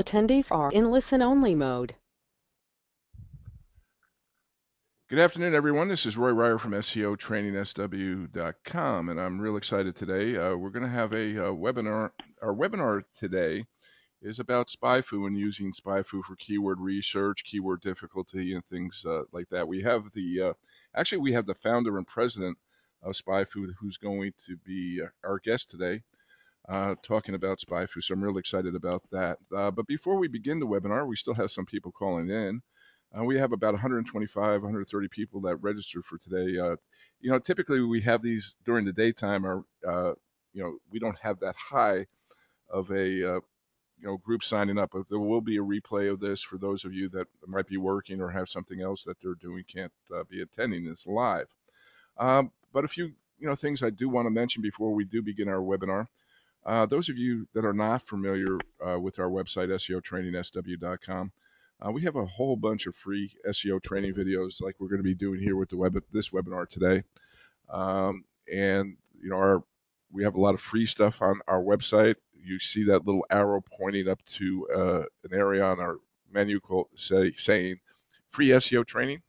attendees are in listen-only mode. Good afternoon, everyone. This is Roy Reyer from SEOTrainingSW.com, and I'm real excited today. Uh, we're going to have a, a, uh, webinar. Our webinar today is about SpyFu and using SpyFu for keyword research, keyword difficulty, and things uh, like that. We have the uh, actually we have the founder and president of SpyFu who's going to be uh, our guest today. Uh, talking about SpyFu, so I'm really excited about that. but before we begin the webinar, we still have some people calling in. Uh, we have about 125, 130 people that registered for today. Uh, you know, typically we have these during the daytime, or uh, you know, we don't have that high of a uh, you know group signing up. But there will be a replay of this for those of you that might be working or have something else that they're doing, can't uh, be attending this live. Um, but a few you know things I do want to mention before we do begin our webinar. Uh, those of you that are not familiar with our website, SEOTrainingSW.com, uh, we have a whole bunch of free SEO training videos like we're going to be doing here with the web this webinar today. Um, and you know, our we have a lot of free stuff on our website. You see that little arrow pointing up to uh, an area on our menu called say, saying free SEO training.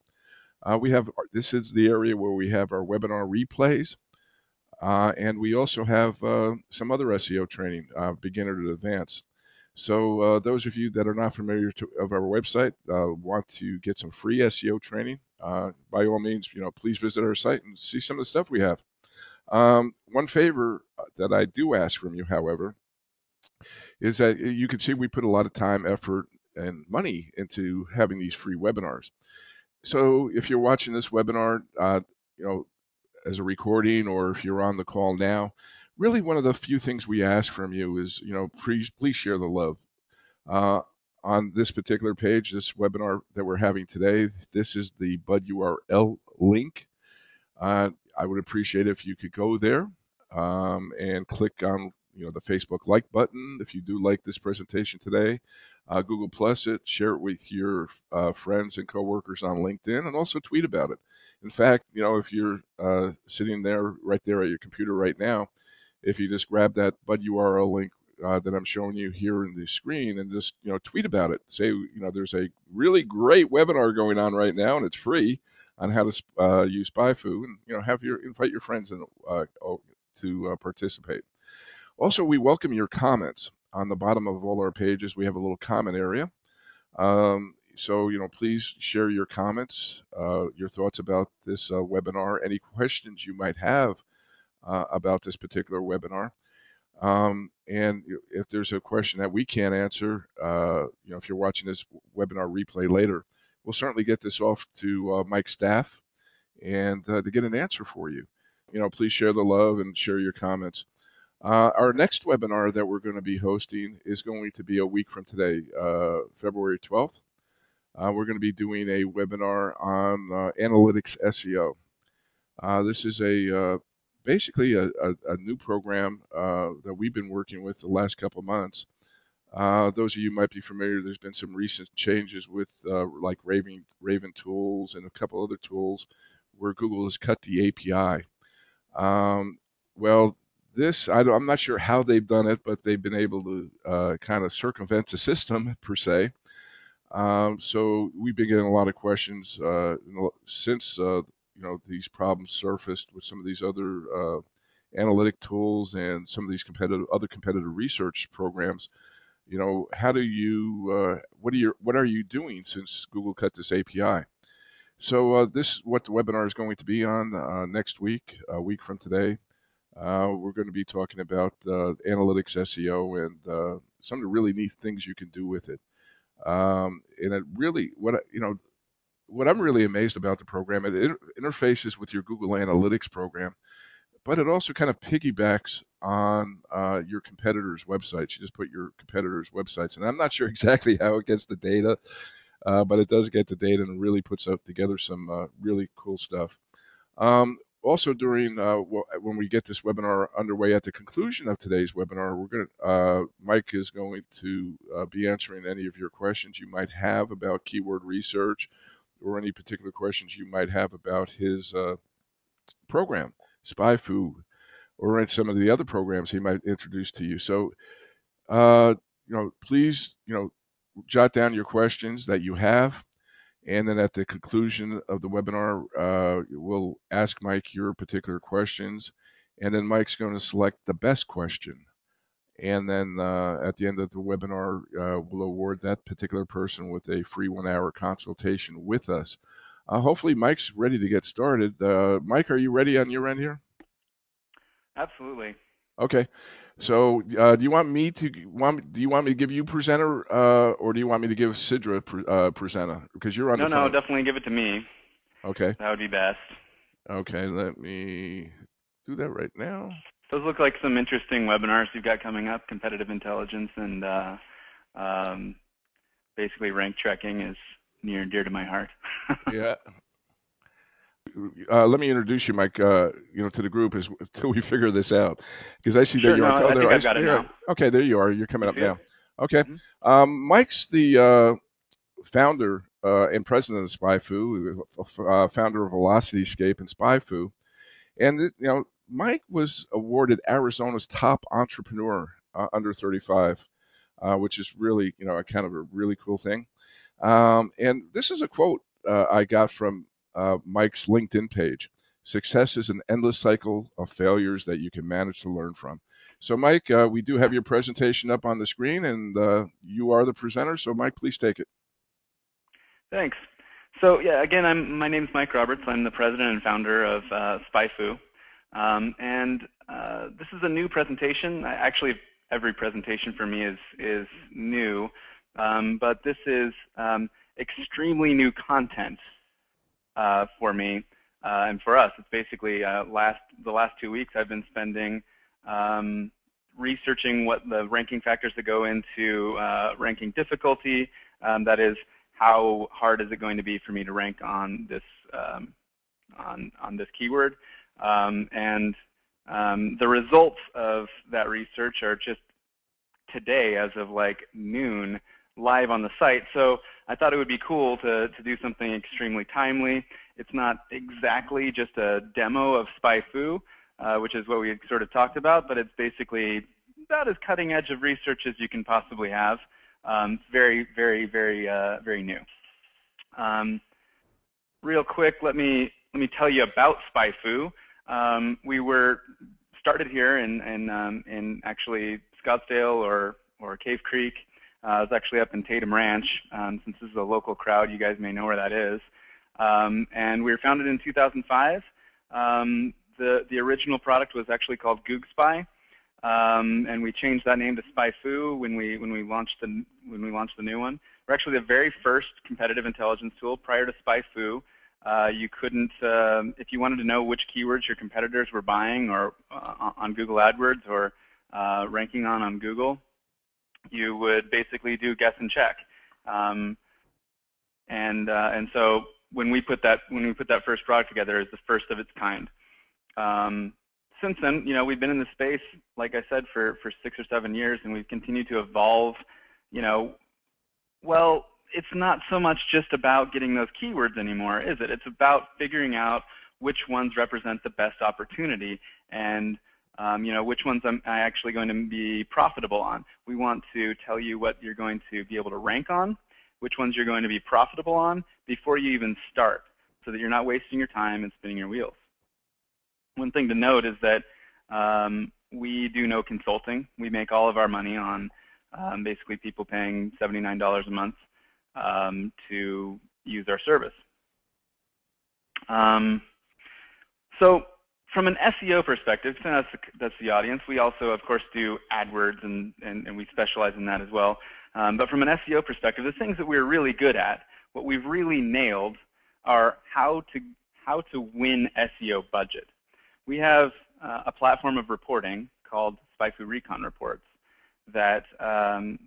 Uh, we have this is the area where we have our webinar replays. Uh, and we also have uh, some other SEO training, uh, beginner to advanced. So uh, those of you that are not familiar to, of our website, uh, want to get some free SEO training, uh, by all means, you know, please visit our site and see some of the stuff we have. Um, one favor that I do ask from you, however, is that you can see we put a lot of time, effort, and money into having these free webinars. So if you're watching this webinar, you know, as a recording, or if you're on the call now, really one of the few things we ask from you is, you know, please, please share the love. Uh, on this particular page, this webinar that we're having today, this is the BudURL link. Uh, I would appreciate if you could go there um, and click on you know the Facebook like button if you do like this presentation today. Uh, Google Plus it, share it with your uh, friends and coworkers on LinkedIn, and also tweet about it. In fact, you know if you're uh, sitting there right there at your computer right now, if you just grab that BudURL link uh, that I'm showing you here in the screen and just you know tweet about it. Say you know there's a really great webinar going on right now and it's free on how to uh, use SpyFu and you know have your invite your friends and uh, to uh, participate. Also, we welcome your comments on the bottom of all our pages. We have a little comment area. Um, so you know please share your comments, uh, your thoughts about this uh, webinar, any questions you might have uh, about this particular webinar. Um, and if there's a question that we can't answer, uh, you know, if you're watching this webinar replay later, we'll certainly get this off to uh, Mike's staff and uh, to get an answer for you. You know, please share the love and share your comments. Uh, our next webinar that we're going to be hosting is going to be a week from today, uh, February 12th. we're going to be doing a webinar on analytics SEO. this is a basically a, a, a new program uh, that we've been working with the last couple months. Uh, those of you might be familiar, there's been some recent changes with uh, like Raven, Raven tools and a couple other tools where Google has cut the API. Um, well, this, I am not sure how they've done it, but they've been able to uh, kind of circumvent the system per se. Um, so we've been getting a lot of questions uh, since uh, you know these problems surfaced with some of these other uh, analytic tools and some of these competitive other competitive research programs you know how do you uh, what are you what are you doing since google cut this api so uh, this is what the webinar is going to be on next week a week from today uh, we're going to be talking about uh, analytics seo and some of the really neat things you can do with it um, and it really what you know what I'm really amazed about the program, it inter- interfaces with your Google Analytics program, but it also kind of piggybacks on uh, your competitors' websites. You just put your competitors' websites, and I'm not sure exactly how it gets the data, uh, but it does get the data and really puts up together some uh, really cool stuff. Um, also, during uh, when we get this webinar underway at the conclusion of today's webinar, we're going uh, Mike is going to uh, be answering any of your questions you might have about keyword research or any particular questions you might have about his uh, program, SpyFu, or some of the other programs he might introduce to you. So, uh, you know, please, you know, jot down your questions that you have. And then at the conclusion of the webinar, uh, we'll ask Mike your particular questions. And then Mike's going to select the best question. And then uh, at the end of the webinar, uh, we'll award that particular person with a free one hour consultation with us. Uh, hopefully, Mike's ready to get started. Uh, Mike, are you ready on your end here? Absolutely. Okay. So, uh, do you want me to want? Do you want me to give you presenter, uh, or do you want me to give Sidra pre, uh, presenter? Because you're on no, the phone. No, definitely give it to me. Okay. That would be best. Okay, let me do that right now. Those look like some interesting webinars you've got coming up. Competitive intelligence and uh, um, basically rank tracking is near and dear to my heart. yeah. Uh, let me introduce you, Mike. Uh, you know, to the group as until we figure this out, because I see sure, that you're no. I think I I've got it now. Okay, there you are. You're coming up Good. now. Okay. Mm-hmm. Um, Mike's the uh, founder uh, and president of SpyFu, uh, founder of VelocityScape and SpyFu, and you know, Mike was awarded Arizona's top entrepreneur uh, under 35, uh, which is really, you know, a kind of a really cool thing. Um, and this is a quote uh, I got from uh, Mike's LinkedIn page. Success is an endless cycle of failures that you can manage to learn from. So, Mike, uh, we do have your presentation up on the screen, and uh, you are the presenter. So, Mike, please take it. Thanks. So, yeah, again, I'm, my name is Mike Roberts. I'm the president and founder of uh, SpyFu. Um, and uh, this is a new presentation. Actually, every presentation for me is, is new. Um, but this is um, extremely new content uh, for me uh, and for us. It's basically uh, last the last two weeks I've been spending um, researching what the ranking factors that go into uh, ranking difficulty. Um, that is, how hard is it going to be for me to rank on this um, on on this keyword? Um, and um, the results of that research are just today, as of like noon, live on the site. So I thought it would be cool to, to do something extremely timely. It's not exactly just a demo of SpyFu, uh, which is what we sort of talked about, but it's basically about as cutting edge of research as you can possibly have. Um, very, very, very, uh, very new. Um, real quick, let me let me tell you about SpyFu. Um, we were started here in in, um, in actually Scottsdale or or Cave Creek. Uh, it's actually up in Tatum Ranch. Um, since this is a local crowd, you guys may know where that is. Um, and we were founded in 2005. Um, the the original product was actually called GoogSpy, um, and we changed that name to SpyFu when we when we launched the when we launched the new one. We're actually the very first competitive intelligence tool prior to SpyFu. Uh, you couldn't, um, if you wanted to know which keywords your competitors were buying or uh, on Google AdWords or uh, ranking on on Google, you would basically do guess and check. Um, and uh, and so when we put that when we put that first product together, it's the first of its kind. Um, since then, you know, we've been in the space, like I said, for for six or seven years, and we've continued to evolve. You know, well, it's not so much just about getting those keywords anymore, is it? It's about figuring out which ones represent the best opportunity and um, you know which ones I'm I actually going to be profitable on. We want to tell you what you're going to be able to rank on, which ones you're going to be profitable on before you even start, so that you're not wasting your time and spinning your wheels. One thing to note is that um, we do no consulting. We make all of our money on um, basically people paying $79 a month um, to use our service. Um, so from an SEO perspective, that's the, that's the audience, we also, of course, do AdWords, and, and, and we specialize in that as well. Um, but from an SEO perspective, the things that we're really good at, what we've really nailed, are how to how to win SEO budget. We have uh, a platform of reporting called SpyFu Recon Reports that um,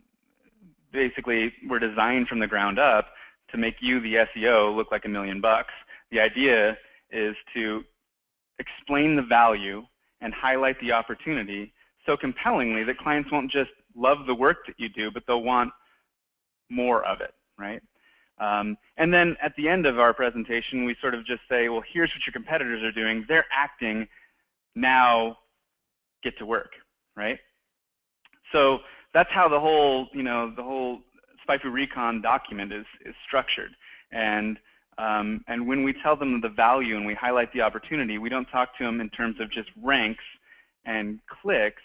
basically were designed from the ground up to make you, the SEO, look like a million bucks. The idea is to explain the value and highlight the opportunity so compellingly that clients won't just love the work that you do, but they'll want more of it, right? Um, and then at the end of our presentation, we sort of just say, well, here's what your competitors are doing. They're acting. Now get to work, right? So that's how the whole, you know, the whole SpyFu Recon document is, is structured. And, um, and when we tell them the value and we highlight the opportunity, we don't talk to them in terms of just ranks and clicks.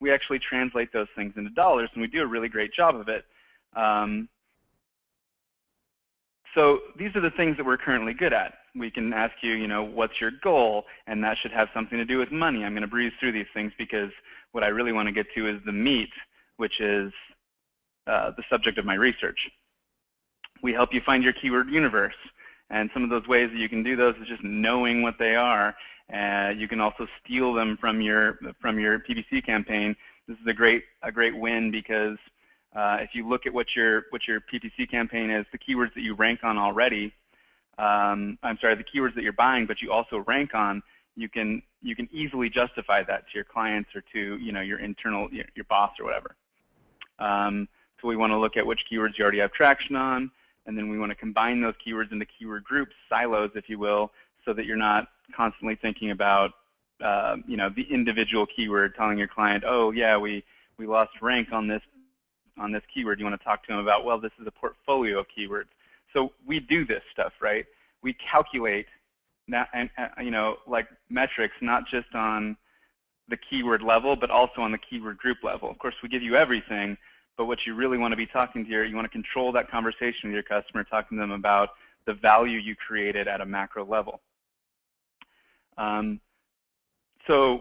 We actually translate those things into dollars, and we do a really great job of it. Um, so these are the things that we're currently good at. We can ask you, you know, what's your goal? And that should have something to do with money. I'm going to breeze through these things because what I really want to get to is the meat, which is uh, the subject of my research. We help you find your keyword universe. And some of those ways that you can do those is just knowing what they are. Uh, you can also steal them from your from your PPC campaign. This is a great a great win because uh, if you look at what your what your PPC campaign is, the keywords that you rank on already, um, I'm sorry, the keywords that you're buying, but you also rank on, you can you can easily justify that to your clients or to you know your internal your, your boss or whatever. Um, so we want to look at which keywords you already have traction on, and then we want to combine those keywords into keyword groups, silos, if you will, so that you're not constantly thinking about uh, you know the individual keyword, telling your client, oh yeah, we we lost rank on this on this keyword, you want to talk to them about, well, this is a portfolio of keywords. So we do this stuff, right? We calculate, that, and uh, you know, like metrics, not just on the keyword level, but also on the keyword group level. Of course, we give you everything, but what you really want to be talking to your, you want to control that conversation with your customer, talking to them about the value you created at a macro level. Um, so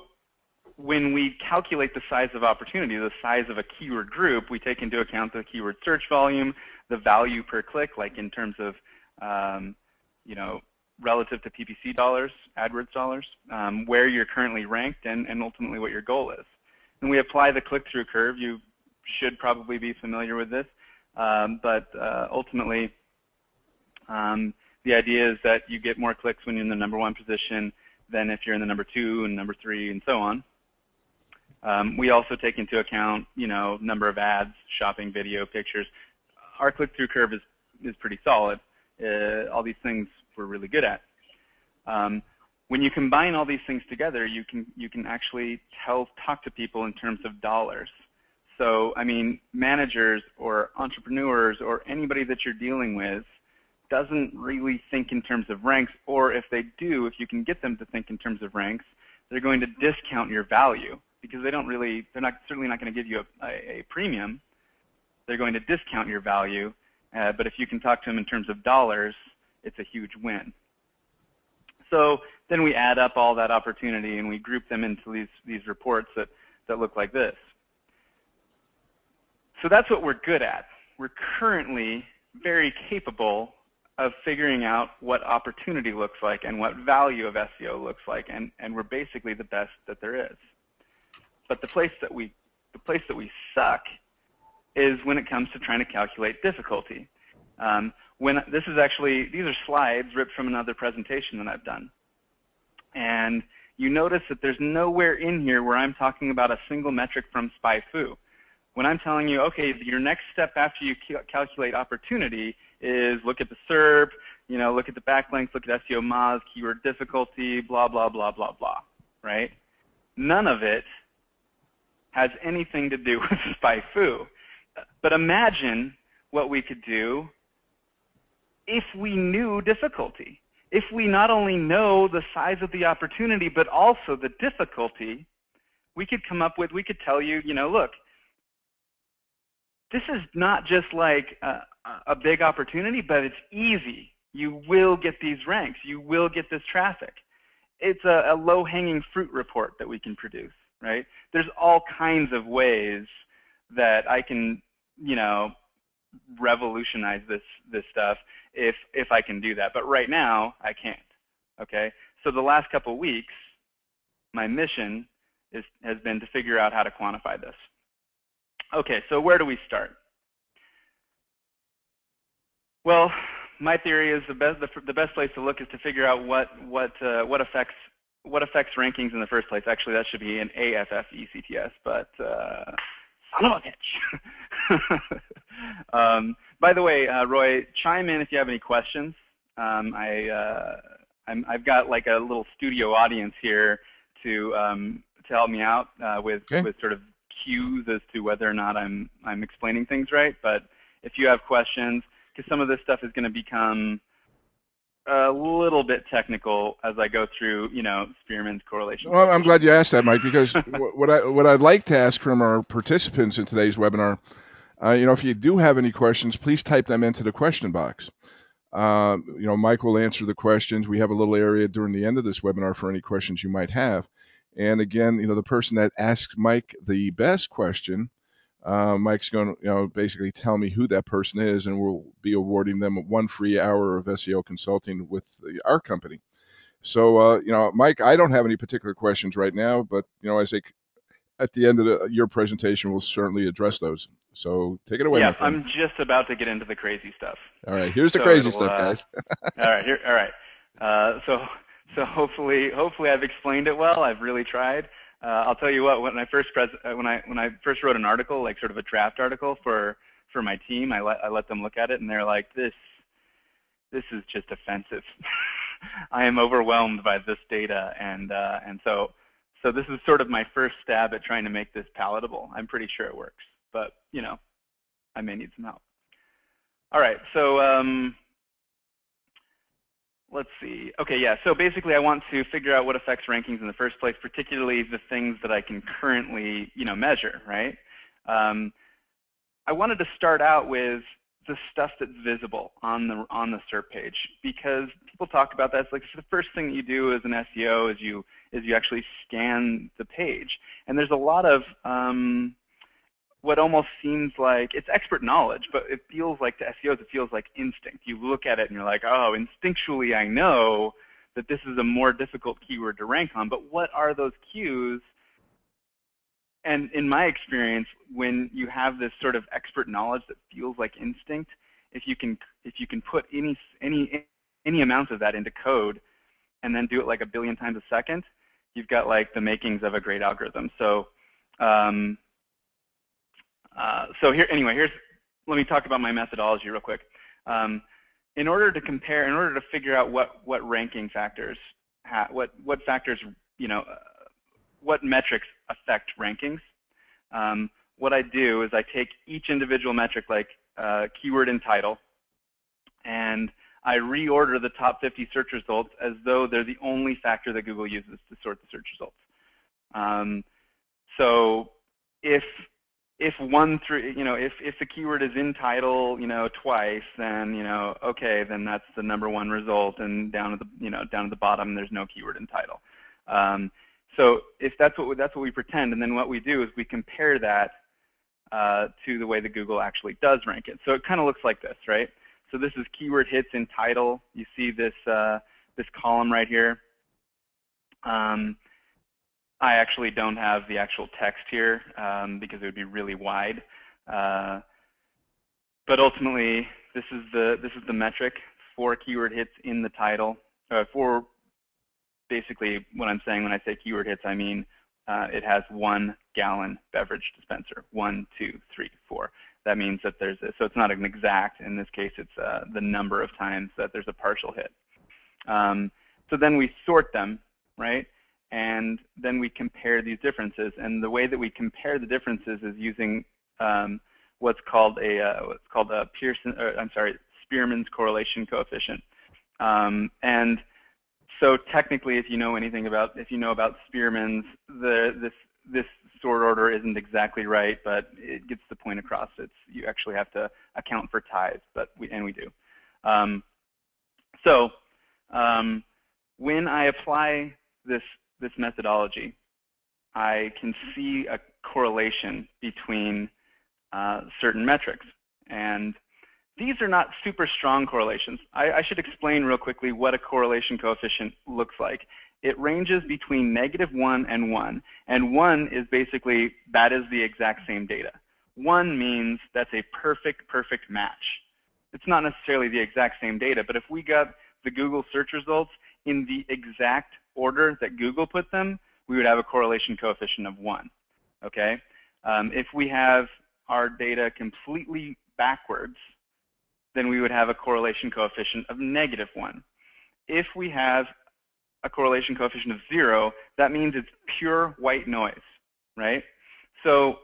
when we calculate the size of opportunity, the size of a keyword group, we take into account the keyword search volume, the value per click, like in terms of, um, you know, relative to PPC dollars, AdWords dollars, um, where you're currently ranked, and, and ultimately what your goal is. And we apply the click-through curve. You should probably be familiar with this, um, but uh, ultimately, um, the idea is that you get more clicks when you're in the number one position than if you're in the number two and number three and so on. Um, we also take into account, you know, number of ads, shopping, video, pictures. Our click-through curve is is pretty solid. Uh, all these things we're really good at. Um, when you combine all these things together, you can you can actually tell talk to people in terms of dollars. So I mean, managers or entrepreneurs or anybody that you're dealing with doesn't really think in terms of ranks, or if they do, if you can get them to think in terms of ranks, they're going to discount your value because they don't really, they're not certainly not going to give you a, a, a, premium. They're going to discount your value, uh, but if you can talk to them in terms of dollars, it's a huge win. So then we add up all that opportunity and we group them into these these reports that that look like this. So that's what we're good at. We're currently very capable of figuring out what opportunity looks like and what value of SEO looks like, and, and we're basically the best that there is. But the place that we the place that we suck is when it comes to trying to calculate difficulty. Um, when this is actually these are slides ripped from another presentation that I've done, and you notice that there's nowhere in here where I'm talking about a single metric from SpyFu. When I'm telling you, okay, your next step after you calculate opportunity is look at the SERP, you know, look at the backlinks, look at SEO Moz, keyword difficulty, blah, blah, blah, blah, blah, right? None of it has anything to do with SpyFu. But imagine what we could do if we knew difficulty. If we not only know the size of the opportunity, but also the difficulty, we could come up with, we could tell you, you know, look, this is not just like a, a big opportunity, but it's easy. You will get these ranks. You will get this traffic. It's a, a low-hanging fruit report that we can produce right? There's all kinds of ways that I can, you know, revolutionize this this stuff if if I can do that. But right now I can't. Okay. So the last couple weeks, my mission is has been to figure out how to quantify this. Okay. So where do we start? Well, my theory is the best the, the best place to look is to figure out what what uh, what affects what affects rankings in the first place? Actually, that should be an AFF ECTS, but uh, son of a bitch. um, by the way, uh, Roy, chime in if you have any questions. Um, I, uh, i have got like a little studio audience here to um, to help me out uh, with okay. with sort of cues as to whether or not I'm I'm explaining things right. But if you have questions, because some of this stuff is going to become a little bit technical as I go through, you know, Spearman's correlation. Well, I'm glad you asked that, Mike, because what I what I'd like to ask from our participants in today's webinar, uh, you know, if you do have any questions, please type them into the question box. Uh, you know, Mike will answer the questions. We have a little area during the end of this webinar for any questions you might have. And again, you know, the person that asks Mike the best question uh, Mike's going to, you know, basically tell me who that person is, and we'll be awarding them one free hour of SEO consulting with the, our company. So, uh, you know, Mike, I don't have any particular questions right now, but you know, I think at the end of the, your presentation, we'll certainly address those. So, take it away. Yeah, I'm just about to get into the crazy stuff. All right, here's the so crazy stuff, uh, guys. all right, here, all right. Uh, so, so hopefully, hopefully, I've explained it well. I've really tried uh, I'll tell you what. When I first pres- uh, when I when I first wrote an article, like sort of a draft article for for my team, I let I let them look at it, and they're like, "This this is just offensive. I am overwhelmed by this data," and uh, and so so this is sort of my first stab at trying to make this palatable. I'm pretty sure it works, but you know, I may need some help. All right, so um, let's see. Okay, yeah. So basically, I want to figure out what affects rankings in the first place, particularly the things that I can currently, you know, measure, right? Um, I wanted to start out with the stuff that's visible on the on the SERP page because people talk about that. It's like the first thing that you do as an SEO is you is you actually scan the page, and there's a lot of um, what almost seems like it's expert knowledge, but it feels like to SEOs, it feels like instinct. You look at it and you're like, oh, instinctually I know that this is a more difficult keyword to rank on, but what are those cues? And in my experience, when you have this sort of expert knowledge that feels like instinct, if you can if you can put any any any amount of that into code and then do it like a billion times a second, you've got like the makings of a great algorithm. So um, uh, so here, anyway, here's, let me talk about my methodology real quick. Um, in order to compare, in order to figure out what, what ranking factors, what, what factors, you know, uh, what metrics affect rankings, um, what I do is I take each individual metric like uh, keyword and title, and I reorder the top 50 search results as though they're the only factor that Google uses to sort the search results. Um, so if if one through you know if if the keyword is in title you know twice then you know okay then that's the number one result and down at the you know down at the bottom there's no keyword in title. Um, so if that's what we, that's what we pretend and then what we do is we compare that uh, to the way that Google actually does rank it. So it kind of looks like this right? So this is keyword hits in title. You see this uh, this column right here. Um, I actually don't have the actual text here um, because it would be really wide. Uh, but ultimately, this is the this is the metric for keyword hits in the title. Uh, for basically what I'm saying when I say keyword hits, I mean uh, it has one gallon beverage dispenser. One, two, three, four. That means that there's a, so it's not an exact. In this case, it's uh, the number of times that there's a partial hit. Um, so then we sort them, right? And then we compare these differences. And the way that we compare the differences is using um, what's called a uh, what's called a Pearson, or, I'm sorry, Spearman's correlation coefficient. Um, and so technically, if you know anything about if you know about Spearman's, the this this sort order isn't exactly right, but it gets the point across. It's you actually have to account for ties, but we and we do. Um, so um, when I apply this this methodology, I can see a correlation between uh, certain metrics. And these are not super strong correlations. I, I, should explain real quickly what a correlation coefficient looks like. It ranges between negative 1 and 1. And 1 is basically that is the exact same data. 1 means that's a perfect, perfect match. It's not necessarily the exact same data, but if we got the Google search results in the exact order that Google put them, we would have a correlation coefficient of 1. Okay? Um, if we have our data completely backwards, then we would have a correlation coefficient of negative 1. If we have a correlation coefficient of 0, that means it's pure white noise, right? So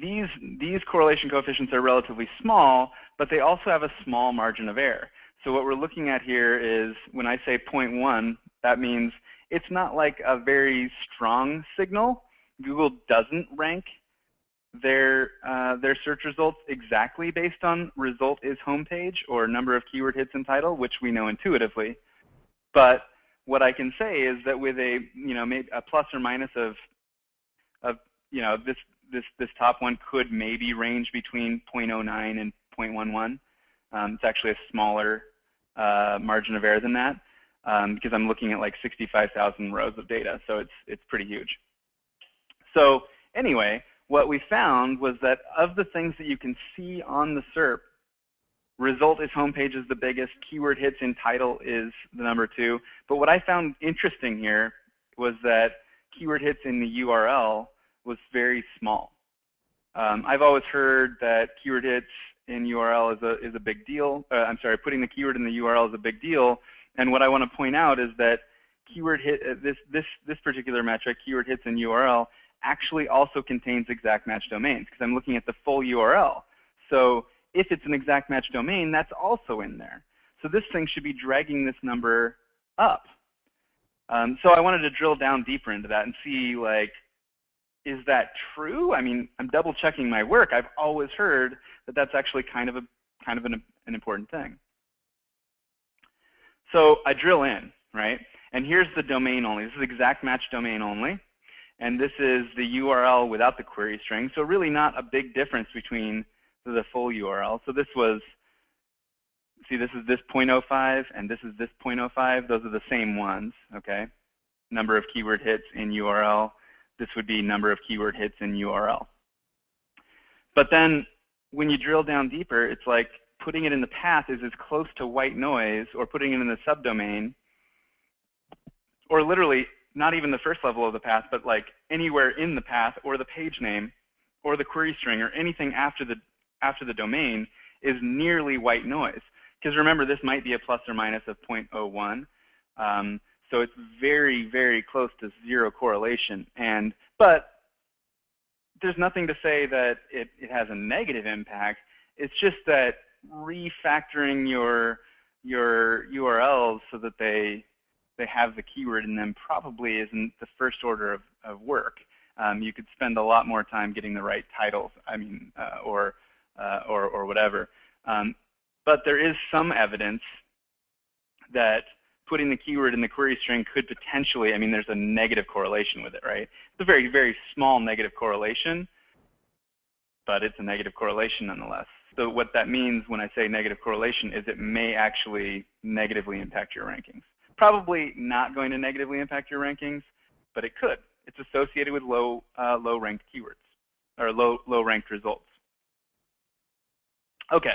these, these correlation coefficients are relatively small, but they also have a small margin of error. So what we're looking at here is when I say 0.1, that means it's not like a very strong signal. Google doesn't rank their uh, their search results exactly based on result is homepage or number of keyword hits and title, which we know intuitively. But what I can say is that with a you know maybe a plus or minus of of you know this this this top one could maybe range between 0.09 and 0.11. Um, it's actually a smaller uh, margin of error than that um, because I'm looking at like 65,000 rows of data, so it's it's pretty huge. So anyway, what we found was that of the things that you can see on the SERP, result is homepage is the biggest, keyword hits in title is the number two. But what I found interesting here was that keyword hits in the URL was very small. Um, I've always heard that keyword hits in URL is a is a big deal. Uh, I'm sorry, putting the keyword in the URL is a big deal. And what I want to point out is that keyword hit uh, this this this particular metric, keyword hits in URL, actually also contains exact match domains because I'm looking at the full URL. So if it's an exact match domain, that's also in there. So this thing should be dragging this number up. Um, so I wanted to drill down deeper into that and see like is that true? I mean, I'm double checking my work. I've always heard that that's actually kind of a kind of an, an important thing. So I drill in, right? And here's the domain only. This is exact match domain only. And this is the URL without the query string. So really not a big difference between the full URL. So this was, see, this is this 0.05 and this is this 0.05. Those are the same ones, okay? Number of keyword hits in URL this would be number of keyword hits in URL. But then when you drill down deeper, it's like putting it in the path is as close to white noise or putting it in the subdomain or literally not even the first level of the path, but like anywhere in the path or the page name or the query string or anything after the after the domain is nearly white noise. Because remember, this might be a plus or minus of 0.01. Um, so it's very, very close to zero correlation. And but there's nothing to say that it, it has a negative impact. It's just that refactoring your your URLs so that they they have the keyword in them probably isn't the first order of, of work. Um, you could spend a lot more time getting the right titles, I mean, uh, or, uh, or, or whatever. Um, but there is some evidence that putting the keyword in the query string could potentially, I mean, there's a negative correlation with it, right? It's a very, very small negative correlation, but it's a negative correlation nonetheless. So what that means when I say negative correlation is it may actually negatively impact your rankings. Probably not going to negatively impact your rankings, but it could. It's associated with low, uh, low ranked keywords or low, low ranked results. Okay.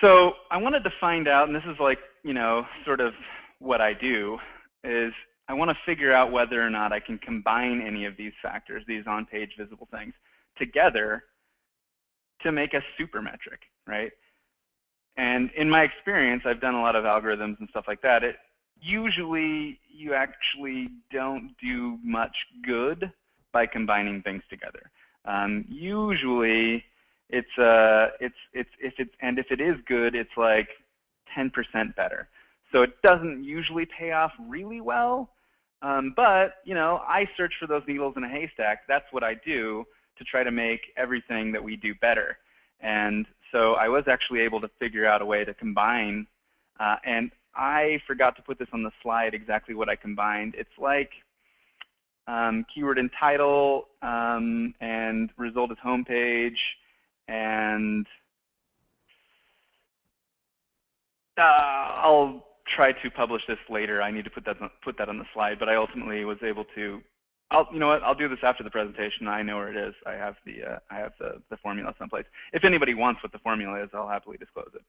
So I wanted to find out, and this is like you know, sort of what I do is I want to figure out whether or not I can combine any of these factors, these on-page visible things, together to make a super metric, right? And in my experience, I've done a lot of algorithms and stuff like that. It usually you actually don't do much good by combining things together. Um, usually, it's uh, it's it's if it's and if it is good, it's like 10% better. So it doesn't usually pay off really well, um, but you know, I search for those needles in a haystack. That's what I do to try to make everything that we do better. And so I was actually able to figure out a way to combine, uh, and I forgot to put this on the slide exactly what I combined. It's like um, keyword and title um, and result is homepage and Uh, I'll try to publish this later. I need to put that put that on the slide, but I ultimately was able to. I'll, you know what? I'll do this after the presentation. I know where it is. I have the uh, I have the the formula someplace. If anybody wants what the formula is, I'll happily disclose it.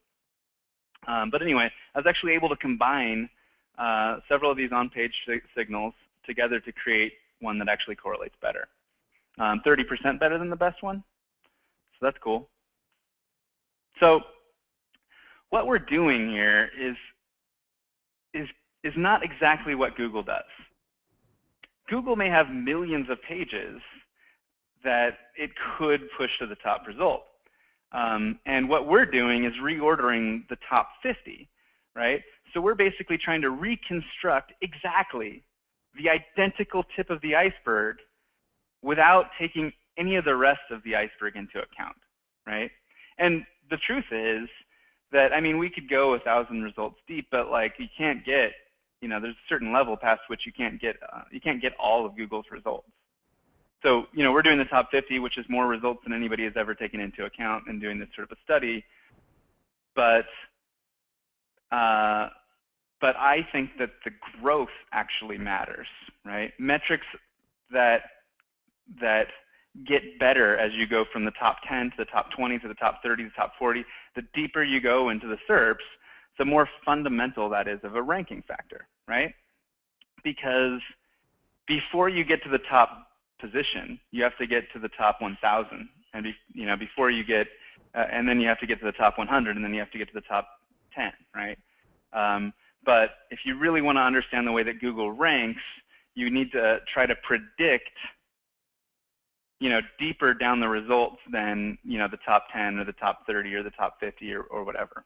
Um, but anyway, I was actually able to combine uh, several of these on-page signals together to create one that actually correlates better. 30% um, better than the best one. So that's cool. So what we're doing here is, is, is not exactly what Google does. Google may have millions of pages that it could push to the top result. Um, and what we're doing is reordering the top 50, right? So we're basically trying to reconstruct exactly the identical tip of the iceberg without taking any of the rest of the iceberg into account, right? And the truth is that, I mean, we could go a thousand results deep, but like you can't get, you know, there's a certain level past which you can't get, uh, you can't get all of Google's results. So, you know, we're doing the top 50, which is more results than anybody has ever taken into account in doing this sort of a study. But, uh, but I think that the growth actually matters, right? Metrics that that get better as you go from the top 10 to the top 20 to the top 30 to the top 40. The deeper you go into the SERPs, the more fundamental that is of a ranking factor, right? Because before you get to the top position, you have to get to the top 1,000, and be, you know before you get, uh, and then you have to get to the top 100, and then you have to get to the top 10, right? Um, but if you really want to understand the way that Google ranks, you need to try to predict, you know, deeper down the results than you know the top 10 or the top 30 or the top 50 or, or whatever.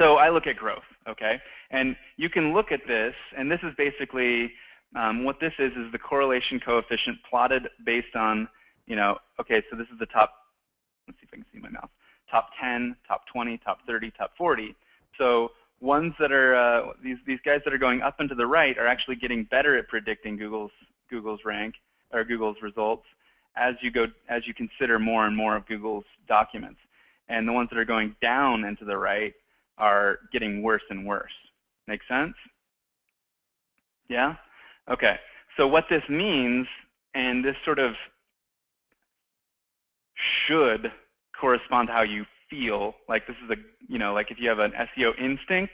So I look at growth, okay? And you can look at this, and this is basically um, what this is is the correlation coefficient plotted based on, you know, okay, so this is the top, let's see if I can see my mouse, top 10, top 20, top 30, top 40. So ones that are, uh, these, these guys that are going up and to the right are actually getting better at predicting Google's, Google's rank, or Google's results as you go, as you consider more and more of Google's documents. And the ones that are going down and to the right are getting worse and worse. Make sense? Yeah? Okay, so what this means, and this sort of should correspond to how you feel, like this is a, you know, like if you have an SEO instinct,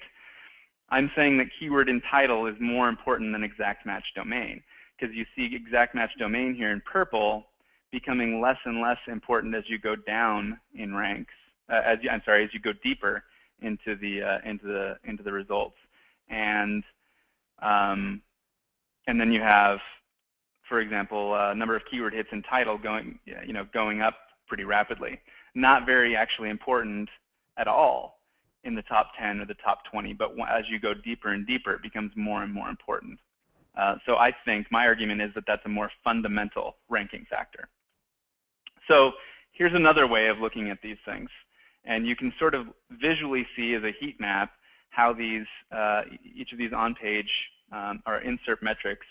I'm saying that keyword in title is more important than exact match domain because you see exact match domain here in purple becoming less and less important as you go down in ranks, uh, as you, I'm sorry, as you go deeper into the uh, into the into the results, and um, and then you have, for example, a number of keyword hits in title going, you know, going up pretty rapidly. Not very actually important at all in the top 10 or the top 20, but as you go deeper and deeper, it becomes more and more important. Uh, so I think my argument is that that's a more fundamental ranking factor. So here's another way of looking at these things. And you can sort of visually see as a heat map how these, uh, each of these on-page um, or insert metrics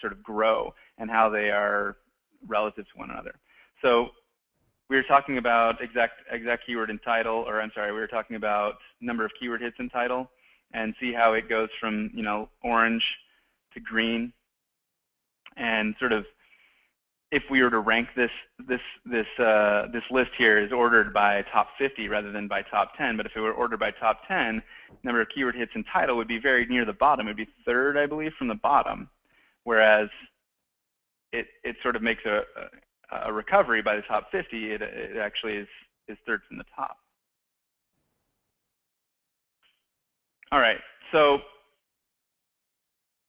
sort of grow and how they are relative to one another. So we were talking about exact exact keyword in title, or I'm sorry, we were talking about number of keyword hits in title, and see how it goes from you know orange to green, and sort of if we were to rank this this this uh, this list here is ordered by top 50 rather than by top 10, but if it were ordered by top 10, number of keyword hits and title would be very near the bottom. It would be third, I believe, from the bottom, whereas it it sort of makes a, a, recovery by the top 50. It it actually is is third from the top. All right, so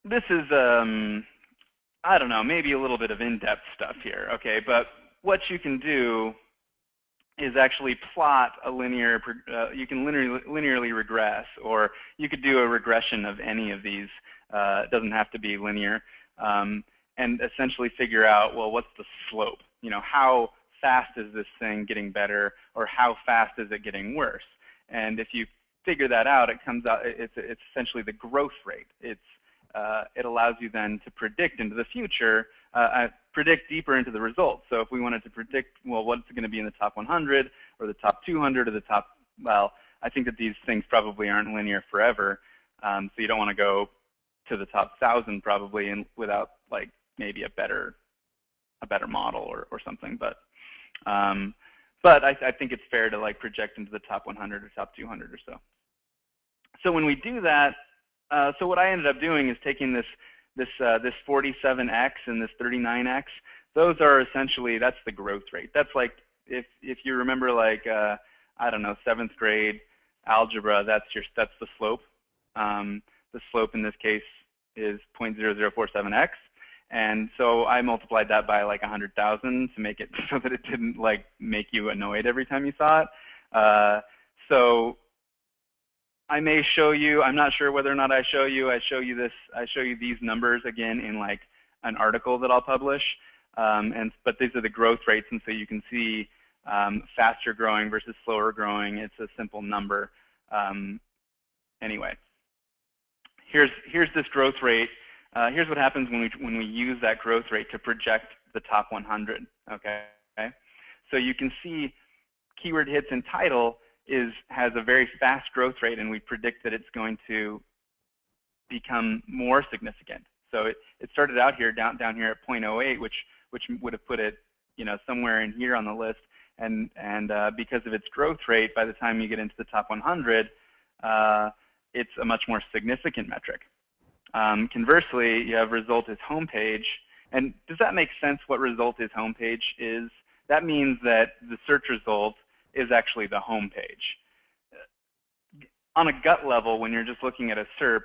this is um, I don't know, maybe a little bit of in-depth stuff here, okay? But what you can do is actually plot a linear, uh, you can linearly, linearly regress, or you could do a regression of any of these. Uh, it doesn't have to be linear. Um, and essentially figure out, well, what's the slope? You know, how fast is this thing getting better, or how fast is it getting worse? And if you figure that out, it comes out, it's, it's essentially the growth rate. It's uh, it allows you then to predict into the future, uh, uh, predict deeper into the results. So if we wanted to predict, well, what's going to be in the top 100 or the top 200 or the top, well, I think that these things probably aren't linear forever. Um, so you don't want to go to the top 1,000 probably and without like maybe a better a better model or, or something. But um, but I, I think it's fair to like project into the top 100 or top 200 or so. So when we do that, uh, so what I ended up doing is taking this this uh, this 47x and this 39x. Those are essentially that's the growth rate. That's like if if you remember like uh, I don't know seventh grade algebra. That's your that's the slope. Um, the slope in this case is 0.0047x, And so I multiplied that by like 100,000 to make it so that it didn't like make you annoyed every time you saw it. Uh, so I may show you, I'm not sure whether or not I show you, I show you this, I show you these numbers again in like an article that I'll publish. Um, and But these are the growth rates, and so you can see um, faster growing versus slower growing. It's a simple number. Um, anyway, here's, here's this growth rate uh, here's what happens when we, when we use that growth rate to project the top 100, okay? So you can see keyword hits and title is, has a very fast growth rate, and we predict that it's going to become more significant. So it, it started out here, down, down here at 0.08, which, which would have put it you know, somewhere in here on the list. And, and uh, because of its growth rate, by the time you get into the top 100, uh, it's a much more significant metric. Um, conversely, you have result is homepage. And does that make sense what result is homepage is? That means that the search result is actually the homepage. On a gut level, when you're just looking at a SERP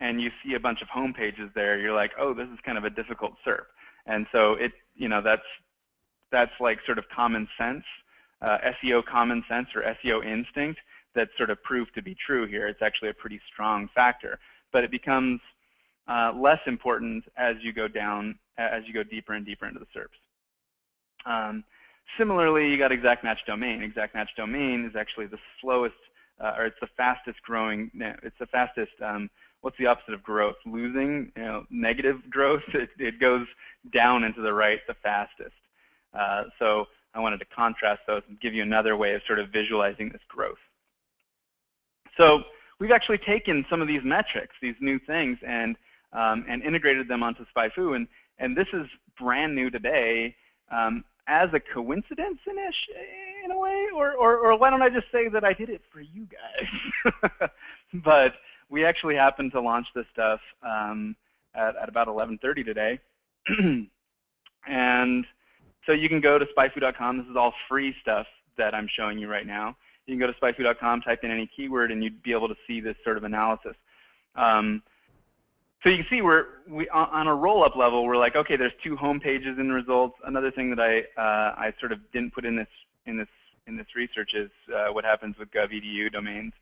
and you see a bunch of home pages there, you're like, oh, this is kind of a difficult SERP. And so it, you know, that's that's like sort of common sense, uh, SEO common sense or SEO instinct that sort of proved to be true here. It's actually a pretty strong factor, but it becomes uh, less important as you go down, as you go deeper and deeper into the SERPs. Um, similarly, you got exact match domain. Exact match domain is actually the slowest, uh, or it's the fastest growing, it's the fastest, um, what's the opposite of growth? Losing, you know, negative growth, it, it goes down into the right the fastest. Uh, so I wanted to contrast those and give you another way of sort of visualizing this growth. So we've actually taken some of these metrics, these new things, and um, and integrated them onto SpyFu. And, and this is brand new today um, as a coincidence in, in a way, or, or, or why don't I just say that I did it for you guys? but we actually happened to launch this stuff um, at, at about 11:30 today, and so you can go to spyfu.com. This is all free stuff that I'm showing you right now. You can go to spyfu.com, type in any keyword, and you'd be able to see this sort of analysis. Um, so you can see we're we on a roll-up level, we're like, okay, there's two home pages in the results. Another thing that I uh, I sort of didn't put in this in this in this research is uh, what happens with gov.edu domains.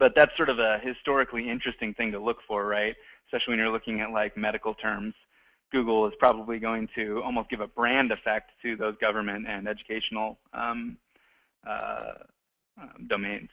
But that's sort of a historically interesting thing to look for, right? Especially when you're looking at like medical terms. Google is probably going to almost give a brand effect to those government and educational um, uh, domains.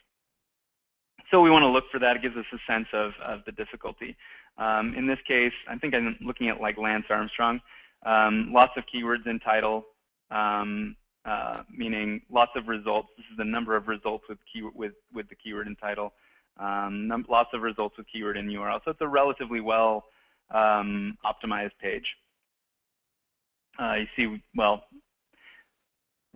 So we want to look for that. It gives us a sense of, of the difficulty. Um, in this case, I think I'm looking at like Lance Armstrong. Um, lots of keywords in title, um, uh, meaning lots of results. This is the number of results with, key, with, with the keyword in title. Um, lots of results with keyword in URL. So it's a relatively well um, optimized page. Uh, you see, well,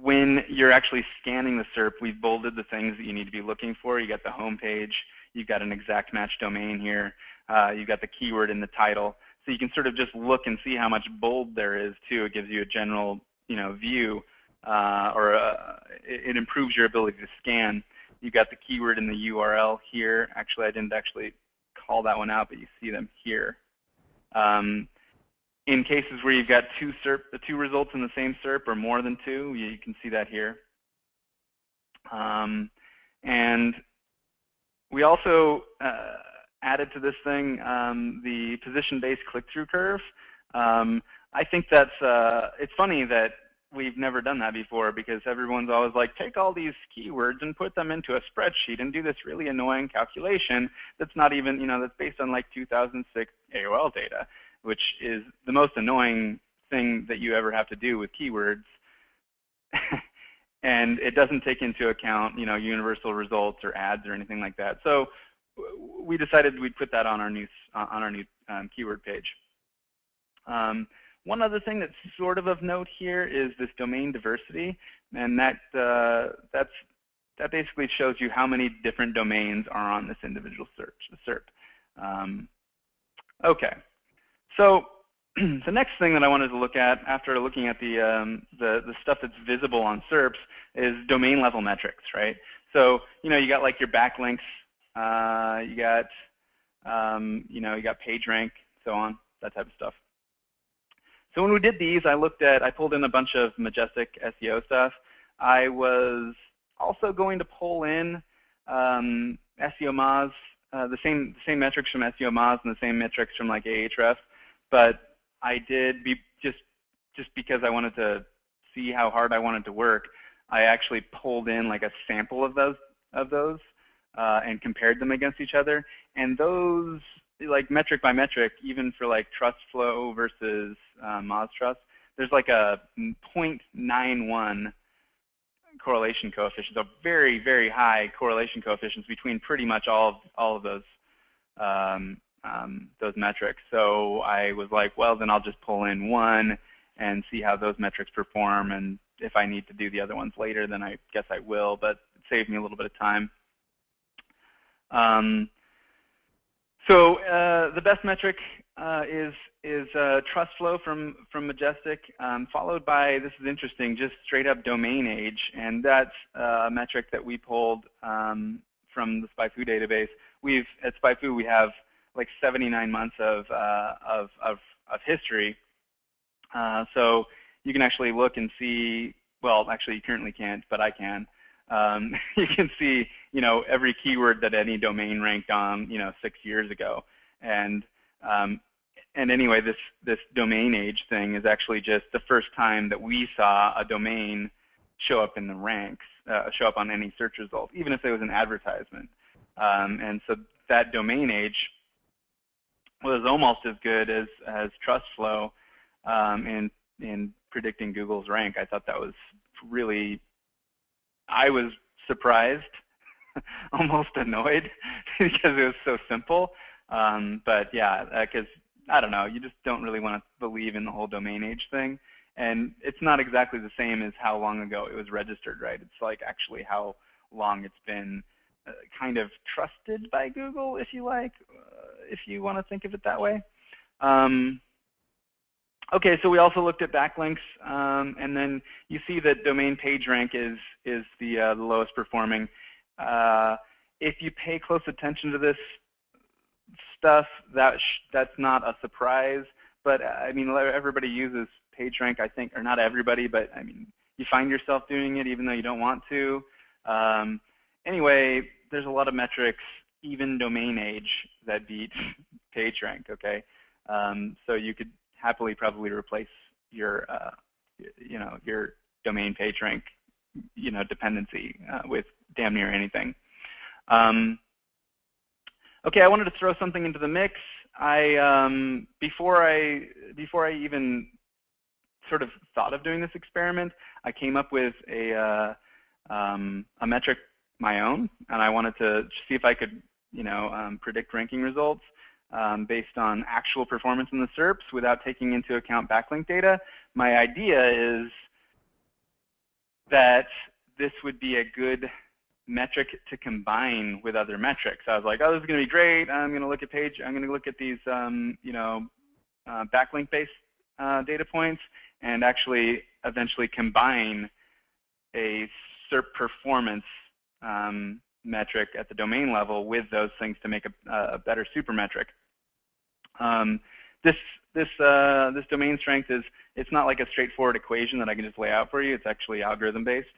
when you're actually scanning the SERP, we've bolded the things that you need to be looking for. You got the home page, you've got an exact match domain here, uh, you've got the keyword in the title. So you can sort of just look and see how much bold there is too. It gives you a general you know, view uh, or uh, it, it, improves your ability to scan. You've got the keyword in the URL here. Actually, I didn't actually call that one out, but you see them here. Um, in cases where you've got two SERP, the two results in the same SERP or more than two, you, you can see that here. Um, and we also uh, added to this thing um, the position-based click-through curve. Um, I think that's, uh, it's funny that we've never done that before because everyone's always like, take all these keywords and put them into a spreadsheet and do this really annoying calculation that's not even, you know, that's based on like 2006 AOL data, which is the most annoying thing that you ever have to do with keywords. and it doesn't take into account, you know, universal results or ads or anything like that. So we decided we'd put that on our new on our new um, keyword page. Um, one other thing that's sort of of note here is this domain diversity, and that uh, that's that basically shows you how many different domains are on this individual search, the SERP. Um, okay, so the next thing that I wanted to look at after looking at the, um, the, the stuff that's visible on SERPs is domain level metrics, right? So you know you got like your backlinks uh, you got, um, you know, you got PageRank, so on, that type of stuff. so when we did these, I looked at, I pulled in a bunch of Majestic SEO stuff. I was also going to pull in um, SEO Moz, uh, the same the same metrics from SEO Moz and the same metrics from like Ahrefs, but I did be just just because I wanted to see how hard I wanted to work. I actually pulled in like a sample of those of those uh, and compared them against each other, and those like metric by metric, even for like trust flow versus uh, Moz trust, there's like a 0.91 correlation coefficient, so very, very high correlation coefficients between pretty much all of, all of those um, um, those metrics. So I was like, well, then I'll just pull in one and see how those metrics perform, and if I need to do the other ones later, then I guess I will, but it saved me a little bit of time. Um, so uh, the best metric uh, is is uh, trust flow from from Majestic, um, followed by this is interesting, just straight up domain age, and that's uh, a metric that we pulled um, from the SpyFu database. We've at SpyFu we have like 79 months of uh, of, of of history, uh, so you can actually look and see. Well, actually, you currently can't, but I can. Um, you can see, you know, every keyword that any domain ranked on, you know, six years ago, and um, and anyway, this this domain age thing is actually just the first time that we saw a domain show up in the ranks, uh, show up on any search result, even if it was an advertisement. Um, and so that domain age was almost as good as as TrustFlow um, in in predicting Google's rank. I thought that was really, I was surprised, almost annoyed because it was so simple. Um, but yeah, because uh, I don't know, you just don't really want to believe in the whole domain age thing. And it's not exactly the same as how long ago it was registered, right? It's like actually how long it's been kind of trusted by Google, if you like, uh, if you want to think of it that way. Um, okay, so we also looked at backlinks, um, and then you see that domain page rank is is the, uh, the lowest performing. Uh, if you pay close attention to this stuff, that that's not a surprise. But uh, I mean, everybody uses PageRank, I think, or not everybody, but I mean, you find yourself doing it even though you don't want to. Um, anyway, there's a lot of metrics, even domain age, that beat PageRank. Okay, um, so you could happily probably replace your, uh, you know, your domain PageRank, you know, dependency uh, with damn near anything. Um, Okay, I wanted to throw something into the mix. I um, before I before I even sort of thought of doing this experiment, I came up with a uh, um, a metric my own, and I wanted to see if I could you know um, predict ranking results um, based on actual performance in the SERPs without taking into account backlink data. My idea is that this would be a good metric to combine with other metrics. I was like, oh, this is going to be great. I'm going to look at page. I'm going to look at these, um, you know, uh, backlink-based uh, data points and actually eventually combine a SERP performance um, metric at the domain level with those things to make a, a better super metric. Um, this this uh, this domain strength is it's not like a straightforward equation that I can just lay out for you. It's actually algorithm based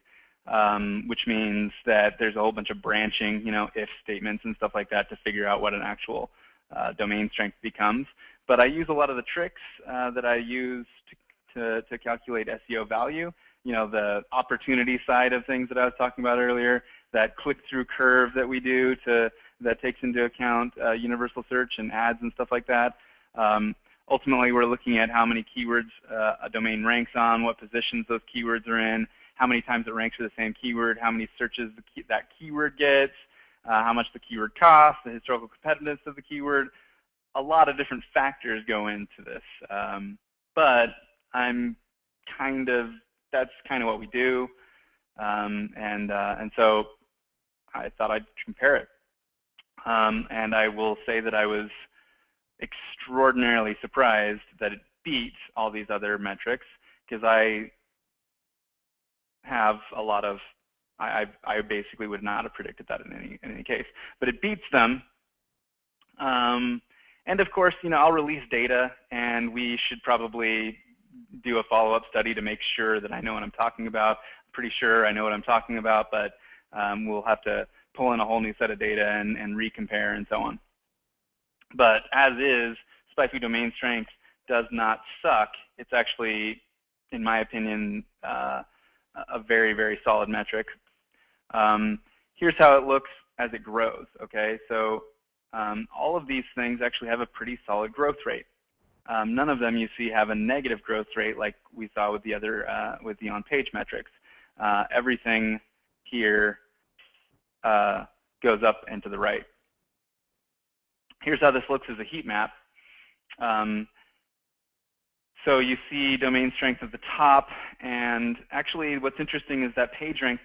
um, which means that there's a whole bunch of branching, you know, if statements and stuff like that to figure out what an actual uh, domain strength becomes. But I use a lot of the tricks uh, that I use to, to, to, calculate SEO value. You know, the opportunity side of things that I was talking about earlier, that click-through curve that we do to that takes into account uh, universal search and ads and stuff like that. Um, ultimately, we're looking at how many keywords uh, a domain ranks on, what positions those keywords are in, how many times it ranks for the same keyword, how many searches key, that keyword gets, uh, how much the keyword costs, the historical competitiveness of the keyword. A lot of different factors go into this. Um, but I'm kind of, that's kind of what we do. Um, and, uh, and so I thought I'd compare it. Um, and I will say that I was extraordinarily surprised that it beat all these other metrics because I have a lot of, I, I basically would not have predicted that in any, in any case, but it beats them. Um, and of course, you know, I'll release data and we should probably do a follow-up study to make sure that I know what I'm talking about. I'm pretty sure I know what I'm talking about, but um, we'll have to pull in a whole new set of data and, and recompare and so on. But as is, SpyFu domain strength does not suck. It's actually, in my opinion, uh, a very, very solid metric. Um, here's how it looks as it grows, okay? So um, all of these things actually have a pretty solid growth rate. Um, none of them you see have a negative growth rate like we saw with the other, uh, with the on-page metrics. Uh, everything here uh, goes up and to the right. Here's how this looks as a heat map. Um, so you see domain strength at the top, and actually what's interesting is that PageRank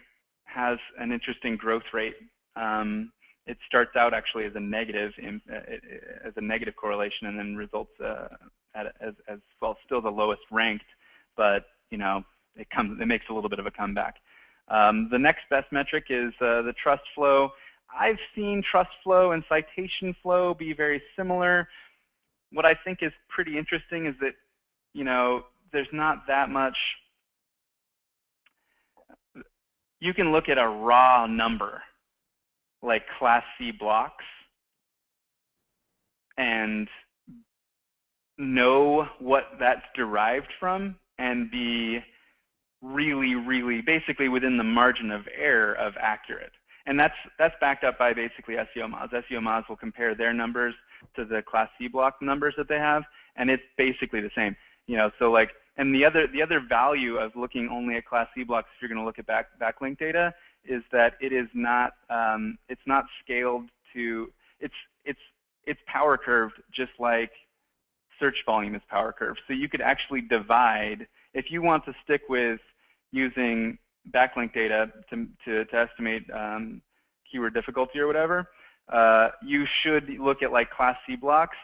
has an interesting growth rate. Um, it starts out actually as a negative, uh, as a negative correlation, and then results uh, at, as, as well, still the lowest ranked, but you know it comes, it makes a little bit of a comeback. Um, the next best metric is uh, the trust flow. I've seen trust flow and citation flow be very similar. What I think is pretty interesting is that, you know, there's not that much. You can look at a raw number, like Class C blocks, and know what that's derived from and be really, really basically within the margin of error of accurate. And that's that's backed up by basically SEO Moz. SEO Moz will compare their numbers to the Class C block numbers that they have, and it's basically the same. You know, so like, and the other the other value of looking only at Class C blocks, if you're going to look at back backlink data, is that it is not um, it's not scaled to it's it's it's power curved just like search volume is power curved. So you could actually divide if you want to stick with using backlink data to, to, to estimate um, keyword difficulty or whatever, uh, you should look at like class C blocks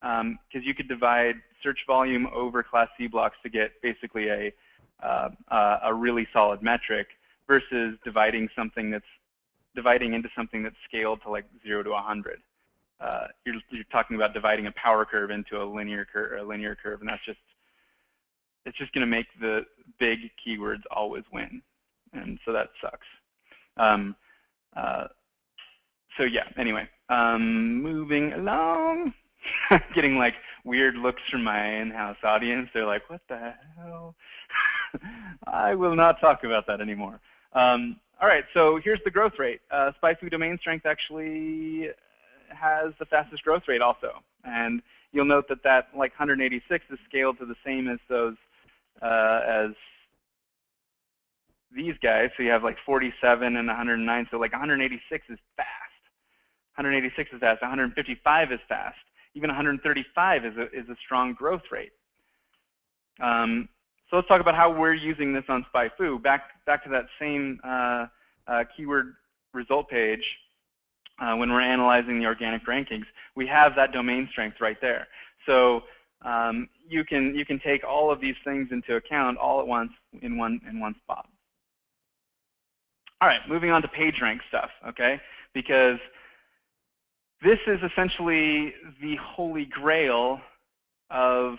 because um, you could divide search volume over class C blocks to get basically a, uh, uh, a really solid metric versus dividing something that's dividing into something that's scaled to like 0 to 100. Uh, you're, you're, talking about dividing a power curve into a linear curve, a linear curve, and that's just it's just going to make the big keywords always win and so that sucks. Um, uh, so yeah, anyway, um, moving along, getting like weird looks from my in-house audience. They're like, what the hell? I will not talk about that anymore. Um, all right, so here's the growth rate. Uh, SpyFu domain strength actually has the fastest growth rate also. And you'll note that that like 186 is scaled to the same as those uh, as these guys. So you have like 47 and 109. So like 186 is fast. 186 is fast. 155 is fast. Even 135 is a, is a strong growth rate. Um, so let's talk about how we're using this on SpyFu. Back, back to that same uh, uh, keyword result page, uh, when we're analyzing the organic rankings, we have that domain strength right there. So um, you can you can take all of these things into account all at once in one in one spot. All right, moving on to PageRank stuff, okay? Because this is essentially the holy grail of,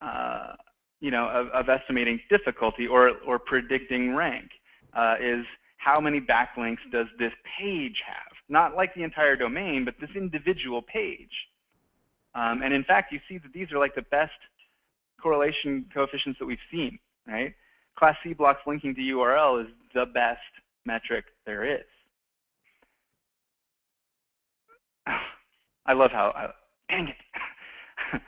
uh, you know, of, of, estimating difficulty or, or predicting rank, uh, is how many backlinks does this page have? Not like the entire domain, but this individual page. Um, and in fact, you see that these are like the best correlation coefficients that we've seen, right? Class C blocks linking to URL is the best metric there is. I love how, uh, dang it,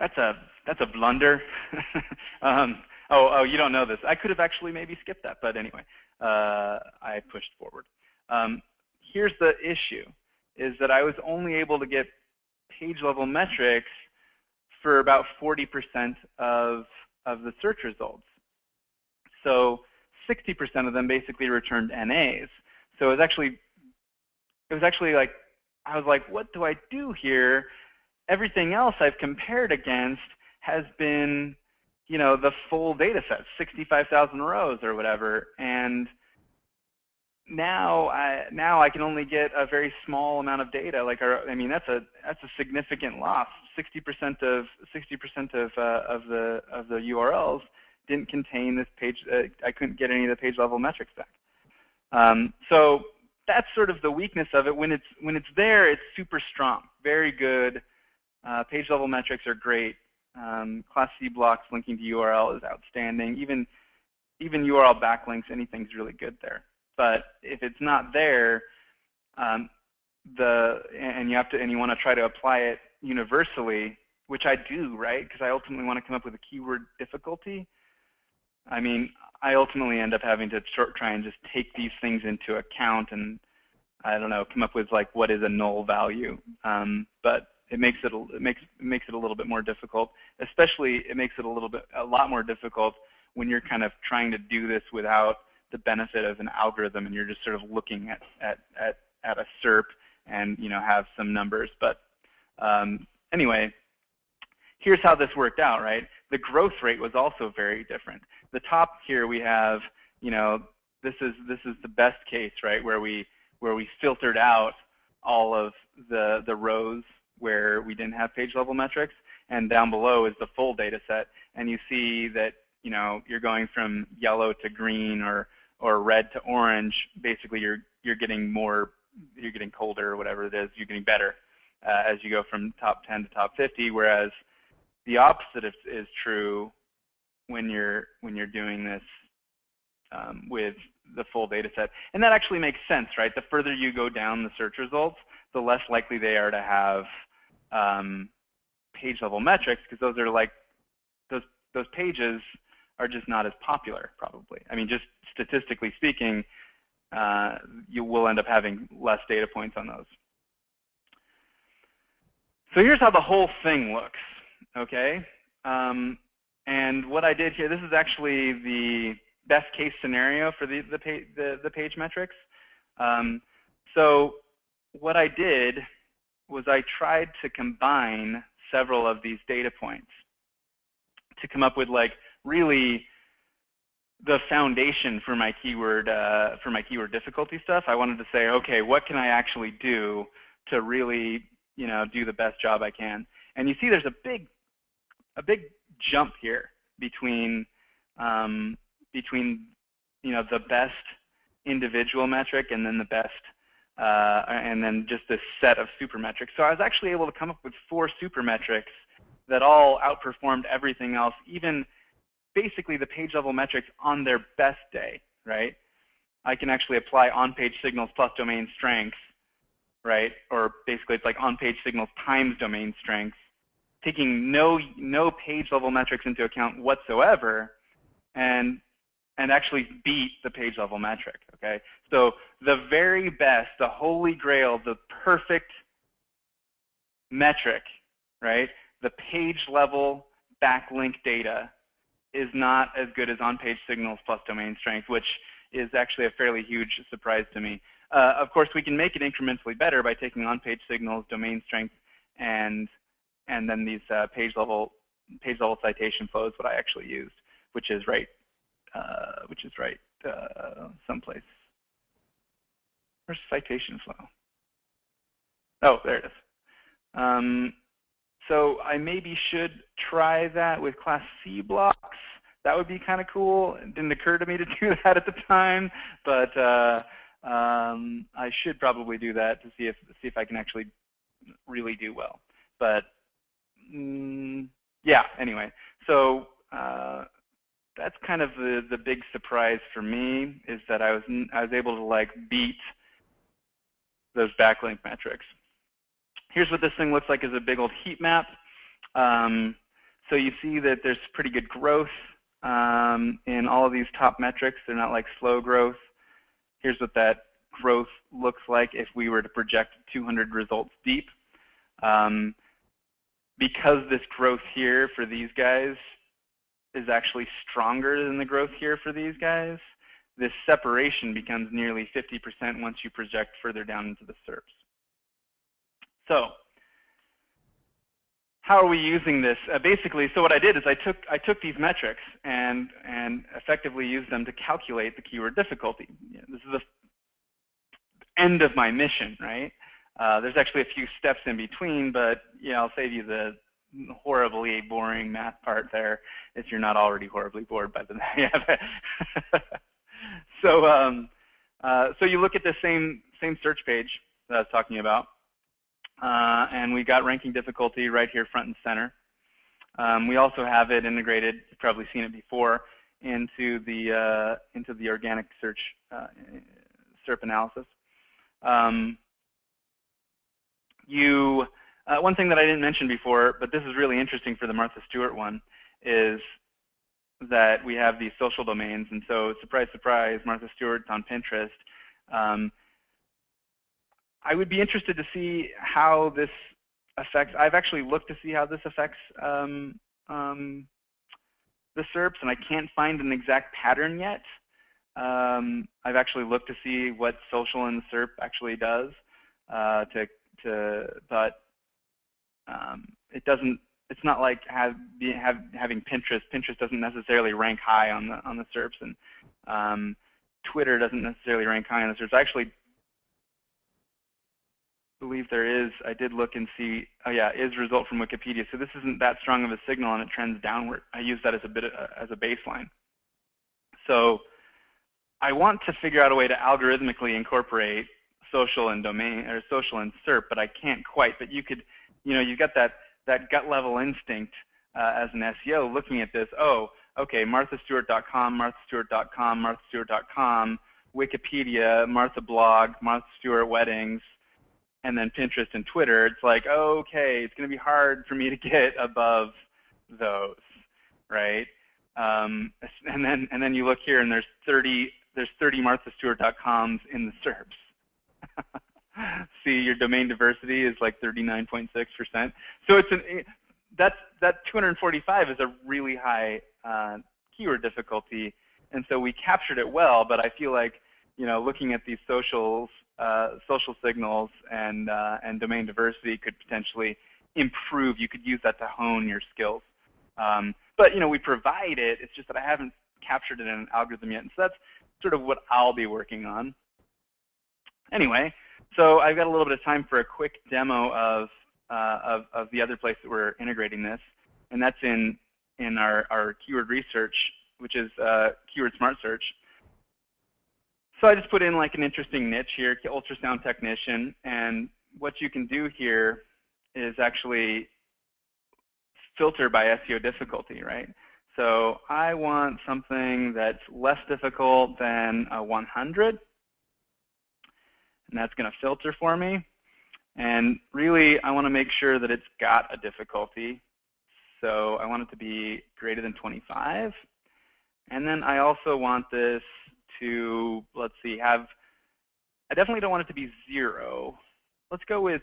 that's a that's a blunder. um, oh, oh, you don't know this. I could have actually maybe skipped that, but anyway, uh, I pushed forward. Um, here's the issue, is that I was only able to get page level metrics for about 40% of, of the search results. So 60% of them basically returned NAs. So it was actually, it was actually like, I was like, what do I do here? Everything else I've compared against has been, you know, the full data set, 65,000 rows or whatever. And now I now I can only get a very small amount of data. Like our, I mean, that's a that's a significant loss. 60% of 60% of uh, of the of the URLs didn't contain this page. Uh, I couldn't get any of the page level metrics back. Um, so that's sort of the weakness of it. When it's when it's there, it's super strong, very good. Uh, page level metrics are great. Um, class C blocks linking to URL is outstanding. Even even URL backlinks, anything's really good there. But if it's not there, um, the and you have to and you want to try to apply it universally, which I do, right? Because I ultimately want to come up with a keyword difficulty. I mean, I ultimately end up having to try and just take these things into account and I don't know, come up with like what is a null value. Um, but it makes it it makes it makes it a little bit more difficult. Especially, it makes it a little bit a lot more difficult when you're kind of trying to do this without the benefit of an algorithm and you're just sort of looking at at at, at a SERP and you know have some numbers. But um, anyway, here's how this worked out, right? The growth rate was also very different. The top here we have, you know, this is this is the best case, right, where we where we filtered out all of the the rows where we didn't have page level metrics, and down below is the full data set, and you see that you know you're going from yellow to green or or red to orange. Basically, you're you're getting more, you're getting colder or whatever it is. You're getting better uh, as you go from top 10 to top 50, whereas the opposite is, is true when you're when you're doing this um, with the full data set. And that actually makes sense, right? The further you go down the search results, the less likely they are to have um, page level metrics because those are like those those pages are just not as popular probably. I mean, just statistically speaking, uh, you will end up having less data points on those. So here's how the whole thing looks, okay? Um, and what I did here, this is actually the best case scenario for the, the, page, the, the page metrics. Um, so what I did was I tried to combine several of these data points to come up with like really the foundation for my keyword uh, for my keyword difficulty stuff. I wanted to say, okay, what can I actually do to really you know do the best job I can? And you see, there's a big a big jump here between um, between you know the best individual metric and then the best uh, and then just this set of super metrics. So I was actually able to come up with four super metrics that all outperformed everything else, even basically the page level metrics on their best day, right? I can actually apply on-page signals plus domain strength, right? Or basically it's like on-page signals times domain strength, taking no no page level metrics into account whatsoever, and and actually beat the page level metric. Okay, so the very best, the holy grail, the perfect metric, right? The page level backlink data is not as good as on-page signals plus domain strength, which is actually a fairly huge surprise to me. Uh, of course, we can make it incrementally better by taking on-page signals, domain strength, and and then these uh, page level page level citation flows, what I actually used, which is right, uh, which is right uh, someplace. Where's citation flow? Oh, there it is. Um, so I maybe should try that with class C blocks. That would be kind of cool. It didn't occur to me to do that at the time, but uh, um, I should probably do that to see if see if I can actually really do well. But mm, yeah, anyway, so uh, that's kind of the the big surprise for me is that I was I was able to like beat those backlink metrics. Here's what this thing looks like as a big old heat map. Um, so you see that there's pretty good growth um, in all of these top metrics. They're not like slow growth. Here's what that growth looks like if we were to project 200 results deep. Um, because this growth here for these guys is actually stronger than the growth here for these guys, this separation becomes nearly 50% once you project further down into the SERPs. So how are we using this? Uh, basically, so what I did is I took I took these metrics and and effectively used them to calculate the keyword difficulty. this is the end of my mission, right? Uh, there's actually a few steps in between, but yeah, I'll save you the horribly boring math part there if you're not already horribly bored by the math. so um, uh, so you look at the same same search page that I was talking about, uh, and we got ranking difficulty right here front and center. Um, we also have it integrated. You've probably seen it before into the uh, into the organic search uh, SERP analysis. Um, you uh, one thing that I didn't mention before, but this is really interesting for the Martha Stewart one, is that we have these social domains. And so, surprise, surprise, Martha Stewart's on Pinterest. Um, I would be interested to see how this affects. I've actually looked to see how this affects um, um, the SERPs, and I can't find an exact pattern yet. Um, I've actually looked to see what social and SERP actually does. Uh, to to, but um, it doesn't. It's not like have, have, having Pinterest. Pinterest doesn't necessarily rank high on the on the SERPs, and um, Twitter doesn't necessarily rank high on the SERPs. I actually believe there is. I did look and see. Oh yeah, is result from Wikipedia. So this isn't that strong of a signal, and it trends downward. I use that as a bit of, as a baseline. So I want to figure out a way to algorithmically incorporate social and domain or social and SERP, but I can't quite. But you could you know, you've got that, that gut level instinct uh, as an SEO looking at this, oh, okay, marthastewart.com, marthastewart.com, marthastewart.com, Wikipedia, Martha blog, Martha Stewart weddings, and then Pinterest and Twitter. It's like, okay, it's going to be hard for me to get above those, right? Um, and then and then you look here and there's 30 there's 30 marthastewart.coms in the SERPs. see your domain diversity is like 39.6%. So it's an that's that 245 is a really high uh, keyword difficulty, and so we captured it well. But I feel like you know looking at these socials, uh, social signals, and uh, and domain diversity could potentially improve. You could use that to hone your skills. Um, but you know we provide it. It's just that I haven't captured it in an algorithm yet, and so that's sort of what I'll be working on. Anyway, so I've got a little bit of time for a quick demo of, uh, of, of, the other place that we're integrating this, and that's in, in our, our keyword research, which is uh, Keyword Smart Search. So I just put in like an interesting niche here, ultrasound technician, and what you can do here is actually filter by SEO difficulty, right? So I want something that's less difficult than a 100, and that's going to filter for me. And really, I want to make sure that it's got a difficulty. So I want it to be greater than 25. And then I also want this to, let's see, have, I definitely don't want it to be zero. Let's go with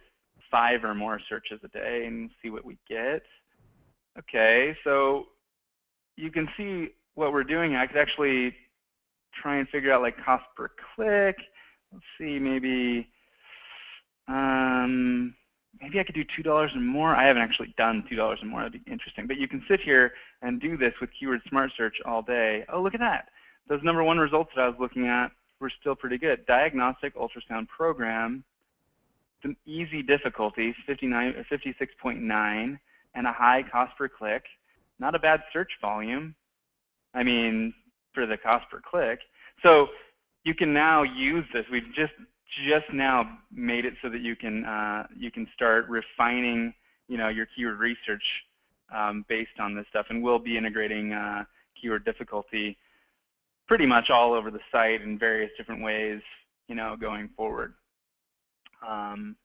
five or more searches a day and see what we get. Okay, so you can see what we're doing. I could actually try and figure out like cost per click let's see, maybe um, maybe I could do two dollars and more. I haven't actually done two dollars and more. That'd be interesting. But you can sit here and do this with Keyword Smart Search all day. Oh, look at that! Those number one results that I was looking at were still pretty good. Diagnostic ultrasound program, some easy difficulty, 59 56.9, and a high cost per click. Not a bad search volume. I mean, for the cost per click. So you can now use this. We've just just now made it so that you can uh, you can start refining you know your keyword research um, based on this stuff, and we'll be integrating uh, keyword difficulty pretty much all over the site in various different ways, you know, going forward. Um,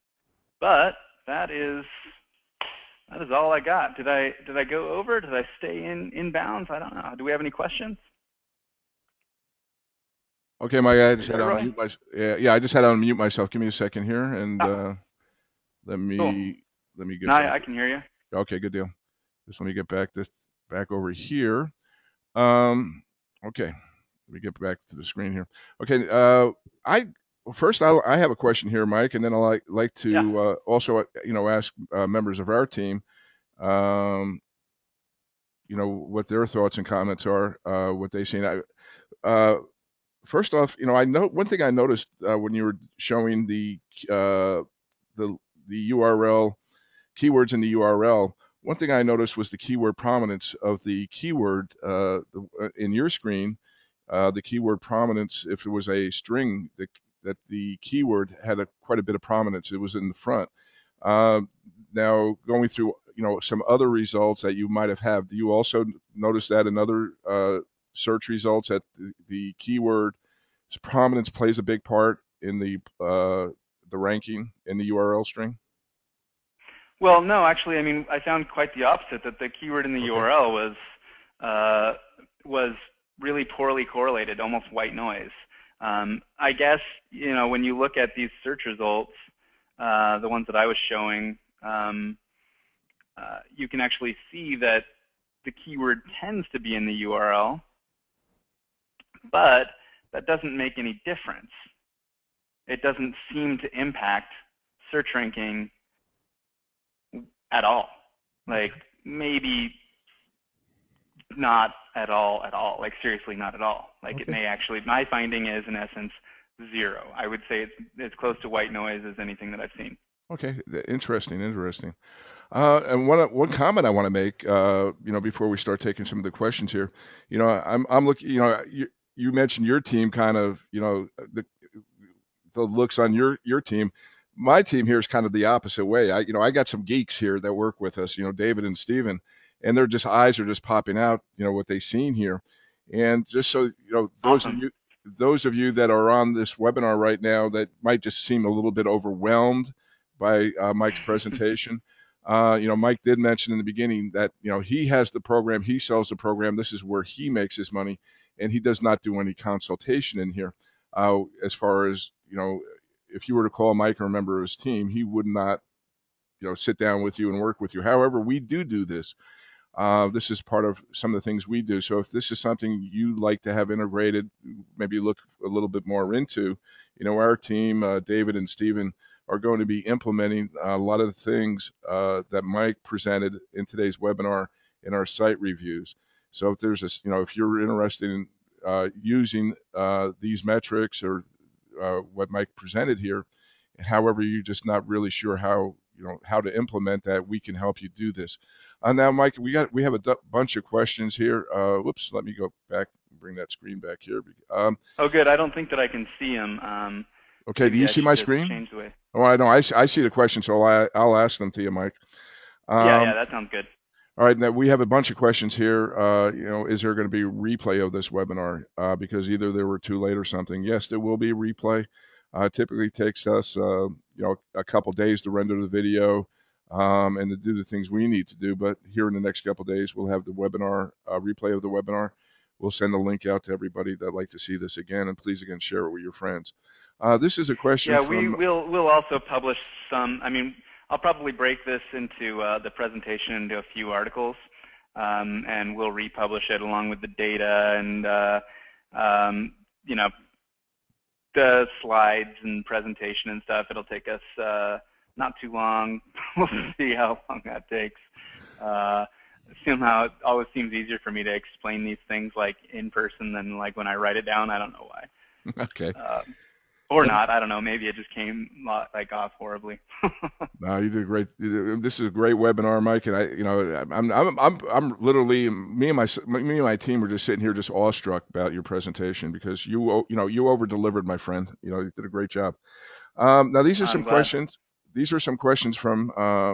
but that is that is all I got. Did I did I go over? Did I stay in in bounds? I don't know. Do we have any questions? Okay, Mike, I just had to unmute myself. Yeah, yeah, I just had to unmute myself. Give me a second here, and oh. uh, let me cool. let me get. No, I can hear you. Okay, good deal. Just let me get back this back over here. Um, okay, let me get back to the screen here. Okay, uh, I first I, I have a question here, Mike, and then I like like to yeah. uh, also you know ask uh, members of our team, um, you know what their thoughts and comments are, uh, what they seen. I, uh, first off, you know, I know one thing I noticed uh, when you were showing the uh, the the URL keywords in the URL. One thing I noticed was the keyword prominence of the keyword uh, uh, in your screen. Uh, the keyword prominence, if it was a string, the, that the keyword had a, quite a bit of prominence. It was in the front. Uh, now, going through you know some other results that you might have had, do you also notice that in other uh, search results that the, the keyword prominence plays a big part in the uh, the ranking in the URL string? Well, no, actually, I mean, I found quite the opposite. That the keyword in the okay. URL was uh, was really poorly correlated, almost white noise. Um, I guess you know when you look at these search results, uh, the ones that I was showing, um, uh, you can actually see that the keyword tends to be in the URL, but that doesn't make any difference. It doesn't seem to impact search ranking at all. Like maybe not at all at all. Like seriously not at all. Like okay. it may actually my finding is in essence zero. I would say it's as close to white noise as anything that I've seen. Okay, interesting, interesting. Uh, and one one comment I want to make, uh, you know, before we start taking some of the questions here, you know, I'm I'm looking, you know, you, you mentioned your team kind of, you know, the the looks on your your team. My team here is kind of the opposite way. I, you know, I got some geeks here that work with us, you know, David and Steven, and their just eyes are just popping out, you know, what they've seen here. And just so you know, those awesome. of you those of you that are on this webinar right now that might just seem a little bit overwhelmed by uh, Mike's presentation. Uh, you know, Mike did mention in the beginning that you know he has the program, he sells the program. This is where he makes his money, and he does not do any consultation in here. Uh, as far as you know, if you were to call Mike or a member of his team, he would not, you know, sit down with you and work with you. However, we do do this. Uh, this is part of some of the things we do. So if this is something you like to have integrated, maybe look a little bit more into, you know, our team, uh, David and Stephen, are going to be implementing a lot of the things uh, that Mike presented in today's webinar in our site reviews. So if there's a, you know, if you're interested in uh, using uh, these metrics or uh, what Mike presented here, however you're just not really sure how, you know, how to implement that, we can help you do this. Uh, now, Mike, we got we have a d- bunch of questions here. Uh, whoops, let me go back, bring that screen back here. Um, oh, good. I don't think that I can see them. Um, okay, do you see my screen? Change the way. Oh, I know. I, I see the question, so I, I'll ask them to you, Mike. Um, yeah, yeah, that sounds good. All right, now we have a bunch of questions here. Uh, you know, is there going to be a replay of this webinar? Uh, because either they were too late or something. Yes, there will be a replay. Uh, typically takes us, uh, you know, a couple days to render the video um, and to do the things we need to do. But here in the next couple days, we'll have the webinar uh, replay of the webinar. We'll send the link out to everybody that'd like to see this again, and please again share it with your friends. Uh, this is a question. Yeah, from, we will we'll also publish some. I mean, I'll probably break this into uh, the presentation into a few articles, um, and we'll republish it along with the data and uh, um, you know the slides and presentation and stuff. It'll take us uh, not too long. we'll see how long that takes. Uh, somehow it always seems easier for me to explain these things like in person than like when I write it down. I don't know why. Okay. Uh, or not. I don't know. Maybe it just came like off horribly. no, you did great. This is a great webinar, Mike. And I, you know, I'm, I'm, I'm, I'm literally me and my, me and my team were just sitting here, just awestruck about your presentation because you, you know, you over delivered, my friend. You know, you did a great job. Um, now these are some questions. These are some questions from uh,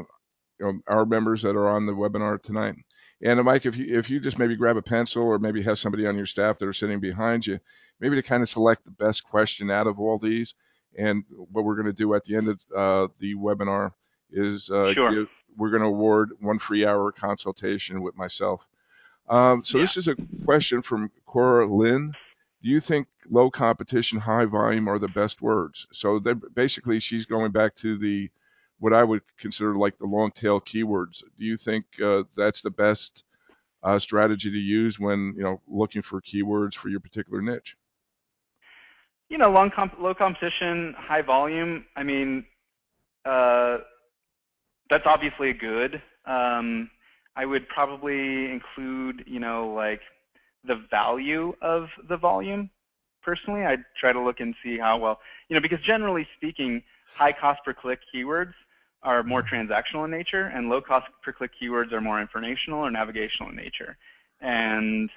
you know, our members that are on the webinar tonight. And Mike, if you if you just maybe grab a pencil or maybe have somebody on your staff that are sitting behind you, maybe to kind of select the best question out of all these. And what we're going to do at the end of uh, the webinar is uh, sure. give, we're going to award one free hour consultation with myself. Um, so yeah. this is a question from Cora Lynn. Do you think low competition, high volume are the best words? So basically, she's going back to the what I would consider like the long tail keywords. Do you think uh, that's the best uh, strategy to use when you know looking for keywords for your particular niche? You know, long comp- low competition, high volume. I mean, uh, that's obviously good. Um, I would probably include, you know, like the value of the volume. personally. I try to look and see how well, you know, because generally speaking, high cost per click keywords are more transactional in nature, and low cost per click keywords are more informational or navigational in nature. And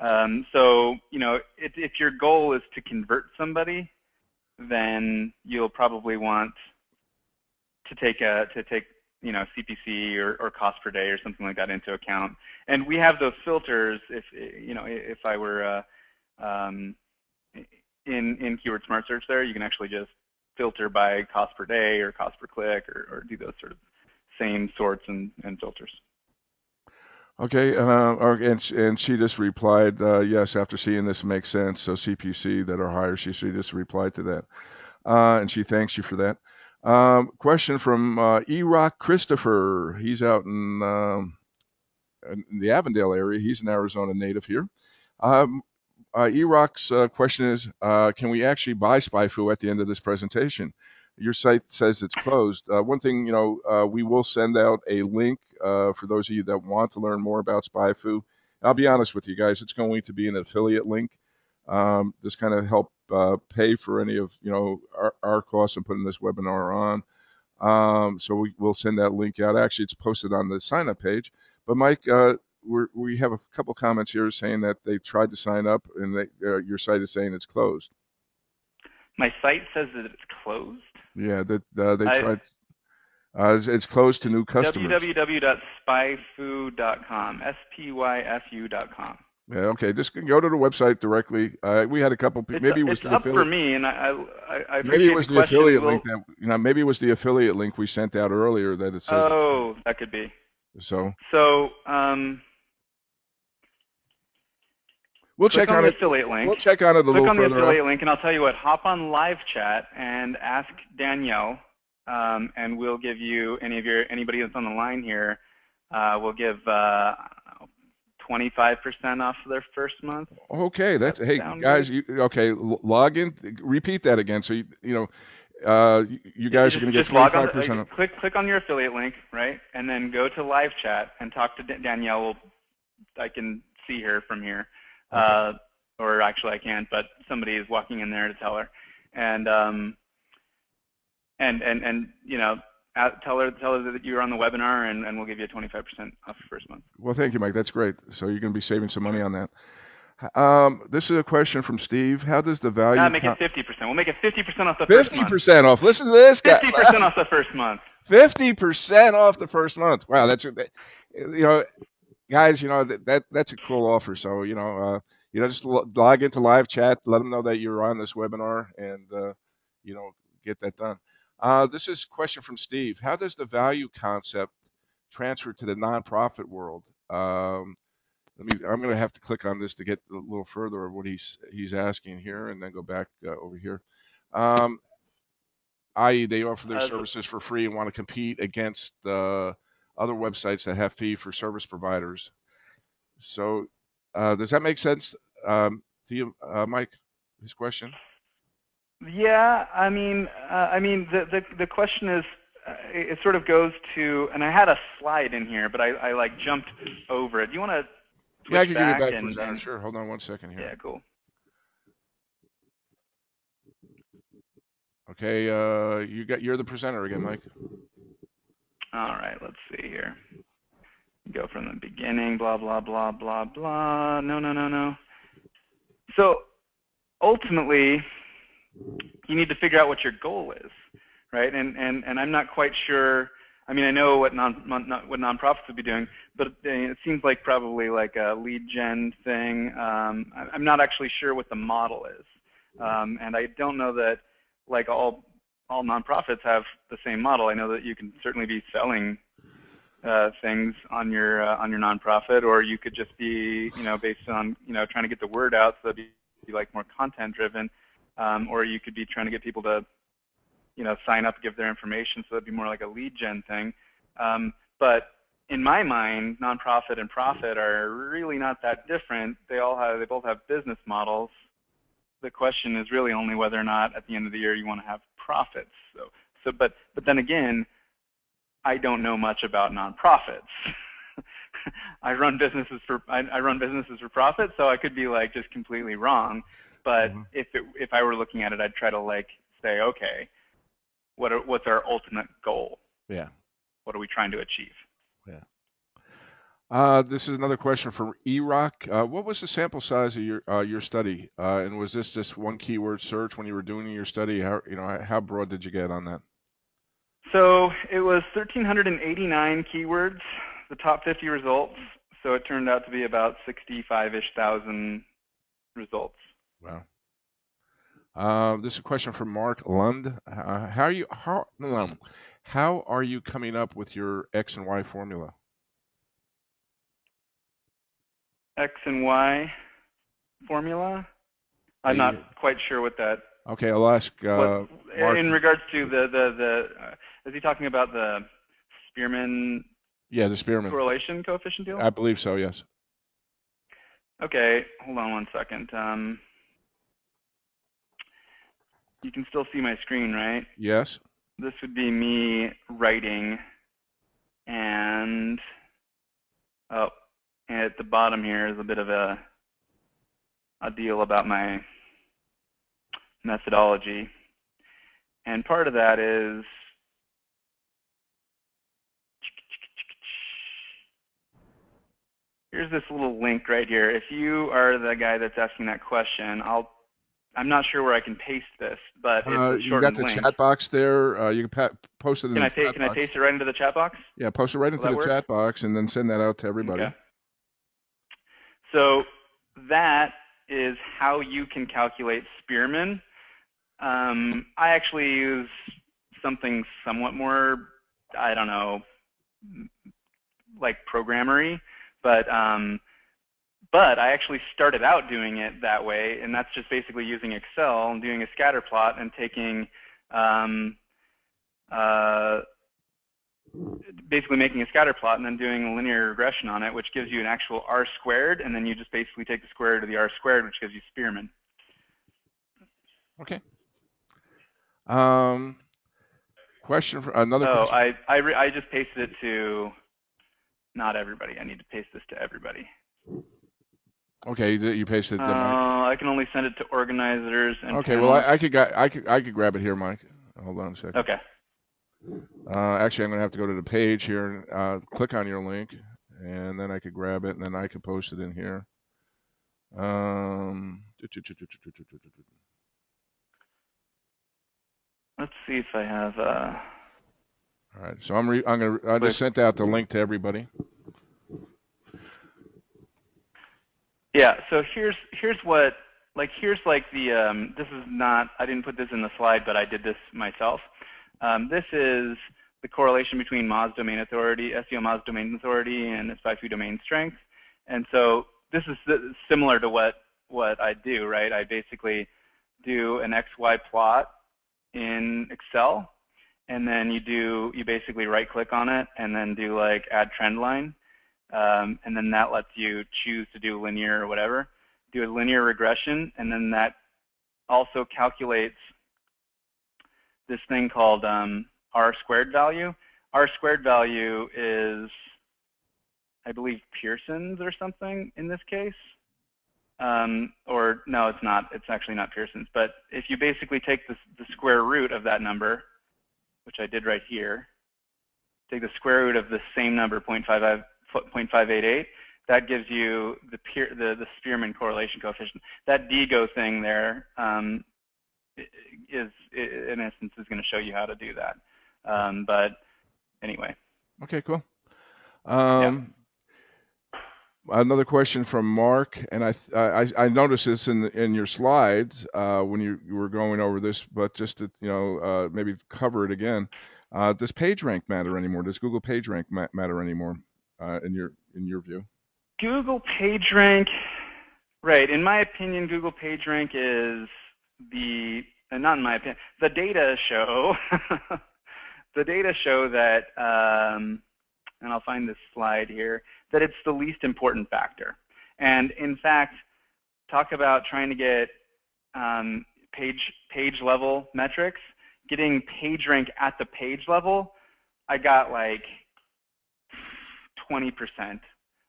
um, so, you know, if, if your goal is to convert somebody, then you'll probably want to take a to take you know CPC or, or cost per day or something like that into account. And we have those filters. If you know, if I were uh, um, in in Keyword Smart Search, there you can actually just filter by cost per day or cost per click or, or do those sort of same sorts and, and filters. Okay, uh, and and she just replied, uh, yes, after seeing this makes sense. So CPC that are higher, she, she just replied to that, uh, and she thanks you for that. Um, question from uh, E-Rock Christopher. He's out in, um, in, the Avondale area. He's an Arizona native here. Um, uh, E-Rock's uh, question is, uh, can we actually buy SpyFu at the end of this presentation? your site says it's closed. Uh, one thing, you know, uh, we will send out a link uh, for those of you that want to learn more about SpyFu. I'll be honest with you guys, it's going to be an affiliate link. Um, this kind of help uh, pay for any of you know our, our costs in putting this webinar on. Um, so we will send that link out. Actually, it's posted on the sign up page. But Mike, uh, we have a couple comments here saying that they tried to sign up and they, uh, your site is saying it's closed. My site says that it's closed. Yeah, that uh, they I, tried. Uh, it's, it's, closed to new customers. www.spyfu.com. S-P-Y-F-U.com. Yeah, okay. Just go to the website directly. Uh, we had a couple. It's, maybe it was it's the up affiliate. for me, and I, I, I maybe it was the, the affiliate we'll... link that you know. Maybe it was the affiliate link we sent out earlier that it says. Oh, that could be. So. So. Um, We'll check on, on, the it. affiliate link. We'll check on it a Click little on the affiliate up. link, and I'll tell you what. Hop on live chat and ask Danielle, um, and we'll give you any of your anybody that's on the line here. Uh, we'll give uh, 25% off their first month. Okay, that's hey guys. You, okay, log in. Repeat that again. So you you know. Uh, you guys just, are going to get 25% off. Click, click on your affiliate link, right? And then go to live chat and talk to Danielle. I can see her from here. Okay. Uh, or actually I can't, but somebody is walking in there to tell her. And um, and and and you know, tell her tell her that you're on the webinar, and, and we'll give you a 25% off your first month. Well, thank you, Mike. That's great. So you're going to be saving some money on that. Um, this is a question from Steve. How does the value? Nah, make it 50%. We'll make it 50% off the 50% first month. 50% off. Listen to this guy. 50% off the first month. 50% off the first month. Wow, that's you know guys, you know that, that that's a cool offer. So you know, uh, you know, just log into live chat, let them know that you're on this webinar, and uh, you know, get that done. Uh, this is a question from Steve. How does the value concept transfer to the nonprofit world? Um, let me. I'm going to have to click on this to get a little further of what he's he's asking here, and then go back uh, over here. Um, i.e., they offer their services for free and want to compete against uh, other websites that have fee for service providers. So uh, does that make sense um, to you, uh, Mike? His question. Yeah, I mean, uh, I mean, the, the the question is, uh, it sort of goes to, and I had a slide in here, but I, I like jumped over it. Do you want to? Yeah, I can give you back and, presenter. Sure. Hold on one second here. Yeah, cool. Okay, uh, you got you're the presenter again, Mike. All right, let's see here. Go from the beginning, blah, blah, blah, blah, blah. No, no, no, no. So ultimately, you need to figure out what your goal is, right? And, and, and I'm not quite sure. I mean, I know what non, non what nonprofits would be doing, but it seems like probably like a lead gen thing. Um, I'm not actually sure what the model is, um, and I don't know that like all all nonprofits have the same model. I know that you can certainly be selling uh, things on your uh, on your nonprofit, or you could just be you know based on you know trying to get the word out, so that be, be like more content driven, um, or you could be trying to get people to you know sign up, give their information, so it'd be more like a lead gen thing. Um, but in my mind, nonprofit and profit are really not that different. They all have they both have business models. The question is really only whether or not at the end of the year you want to have profits. So, so but but then again, I don't know much about nonprofits. I run businesses for I, I, run businesses for profit, so I could be like just completely wrong. But Mhm. if it, if I were looking at it, I'd try to like say, okay, what are, what's our ultimate goal? Yeah. What are we trying to achieve? Uh, this is another question from eRock. Uh, what was the sample size of your uh, your study? Uh, and was this just one keyword search when you were doing your study? How you know how broad did you get on that? So it was 1,389 keywords, the top 50 results. So it turned out to be about 65-ish thousand results. Wow. Uh, this is a question from Mark Lund. Uh, how are you how um, how are you coming up with your x and y formula? X and Y formula. I'm Yeah, not quite sure what that. Okay, I'll ask. Uh, what, Mark- in regards to the the the, uh, is he talking about the Spearman yeah, the Spearman. correlation coefficient deal? I believe so. Yes. Okay, hold on one second. Um, you can still see my screen, right? Yes. This would be me writing, and oh, and at the bottom here is a bit of a a deal about my methodology, and part of that is here's this little link right here. If you are the guy that's asking that question, I'll I'm not sure where I can paste this, but it's Uh, you got the link. chat box there. Uh, you can pa- post it in Can the I paste? chat Can I box. paste it right into the chat box? Yeah, post it right into the work? chat box and then send that out to everybody. Okay. So that is how you can calculate Spearman. Um, I actually use something somewhat more, I don't know, like programmery, but um, but I actually started out doing it that way, and that's just basically using Excel and doing a scatter plot and taking um, uh, basically making a scatter plot and then doing a linear regression on it, which gives you an actual r squared, and then you just basically take the square root of the r squared, which gives you Spearman. Okay. Um, question for another So question. I I, re- I just pasted it to not everybody. I need to paste this to everybody. Okay, you, you pasted it. Uh, Mike. I can only send it to organizers and Okay, well. I, I could I could I could grab it here, Mike. Hold on a second. okay. Uh, actually, I'm gonna have to go to the page here and uh, click on your link, and then I could grab it, and then I could post it in here. Um, Let's see if I have. Uh, all right, so I'm re- I'm gonna I just sent out the link to everybody. Yeah, so here's here's what like here's like the um, this is not I didn't put this in the slide, but I did this myself. Um, this is the correlation between Moz domain authority, SEO Moz domain authority, and SpyFu domain strength. And so this is similar to what what I do, right? I basically do an XY plot in Excel, and then you do you basically right click on it and then do like add trend line um, and then that lets you choose to do linear or whatever. Do a linear regression, and then that also calculates this thing called um, R squared value. R squared value is, I believe, Pearson's or something in this case. Um, or no, it's not. It's actually not Pearson's. But if you basically take the, the square root of that number, which I did right here, take the square root of the same number, 0.55 0.588, that gives you the, peer, the, the Spearman correlation coefficient. That DIGO thing there um, is, in essence, is going to show you how to do that. Um, but anyway. Okay, cool. Um, Another question from Mark, and I I, I noticed this in in your slides uh, when you, you were going over this, but just to you know uh, maybe cover it again. Uh, does PageRank matter anymore? Does Google PageRank ma- matter anymore uh, in your in your view? Google PageRank, right? In my opinion, Google PageRank is the uh, not in my opinion. The data show, the data show that, um, and I'll find this slide here, that it's the least important factor. And in fact, talk about trying to get um, page page level metrics. Getting PageRank at the page level, I got like 20%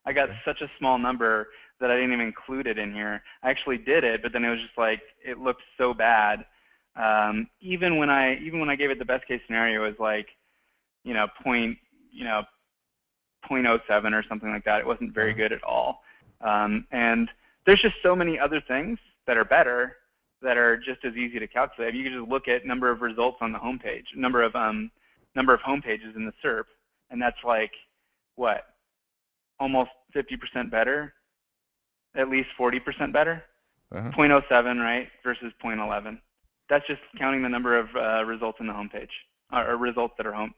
I got such a small number that I didn't even include it in here. I actually did it, but then it was just like it looked so bad. Um, even when I even when I gave it the best case scenario, it was like, you know, point you know, 0.07 or something like that. It wasn't very Mhm. good at all. Um, and there's just so many other things that are better that are just as easy to calculate. You can just look at number of results on the homepage, number of um, number of homepages in the SERP, and that's like what, almost 50% better, at least 40% better. Uh-huh. 0.07, right, versus 0.11. That's just counting the number of uh, results in the homepage, or, or results that are home,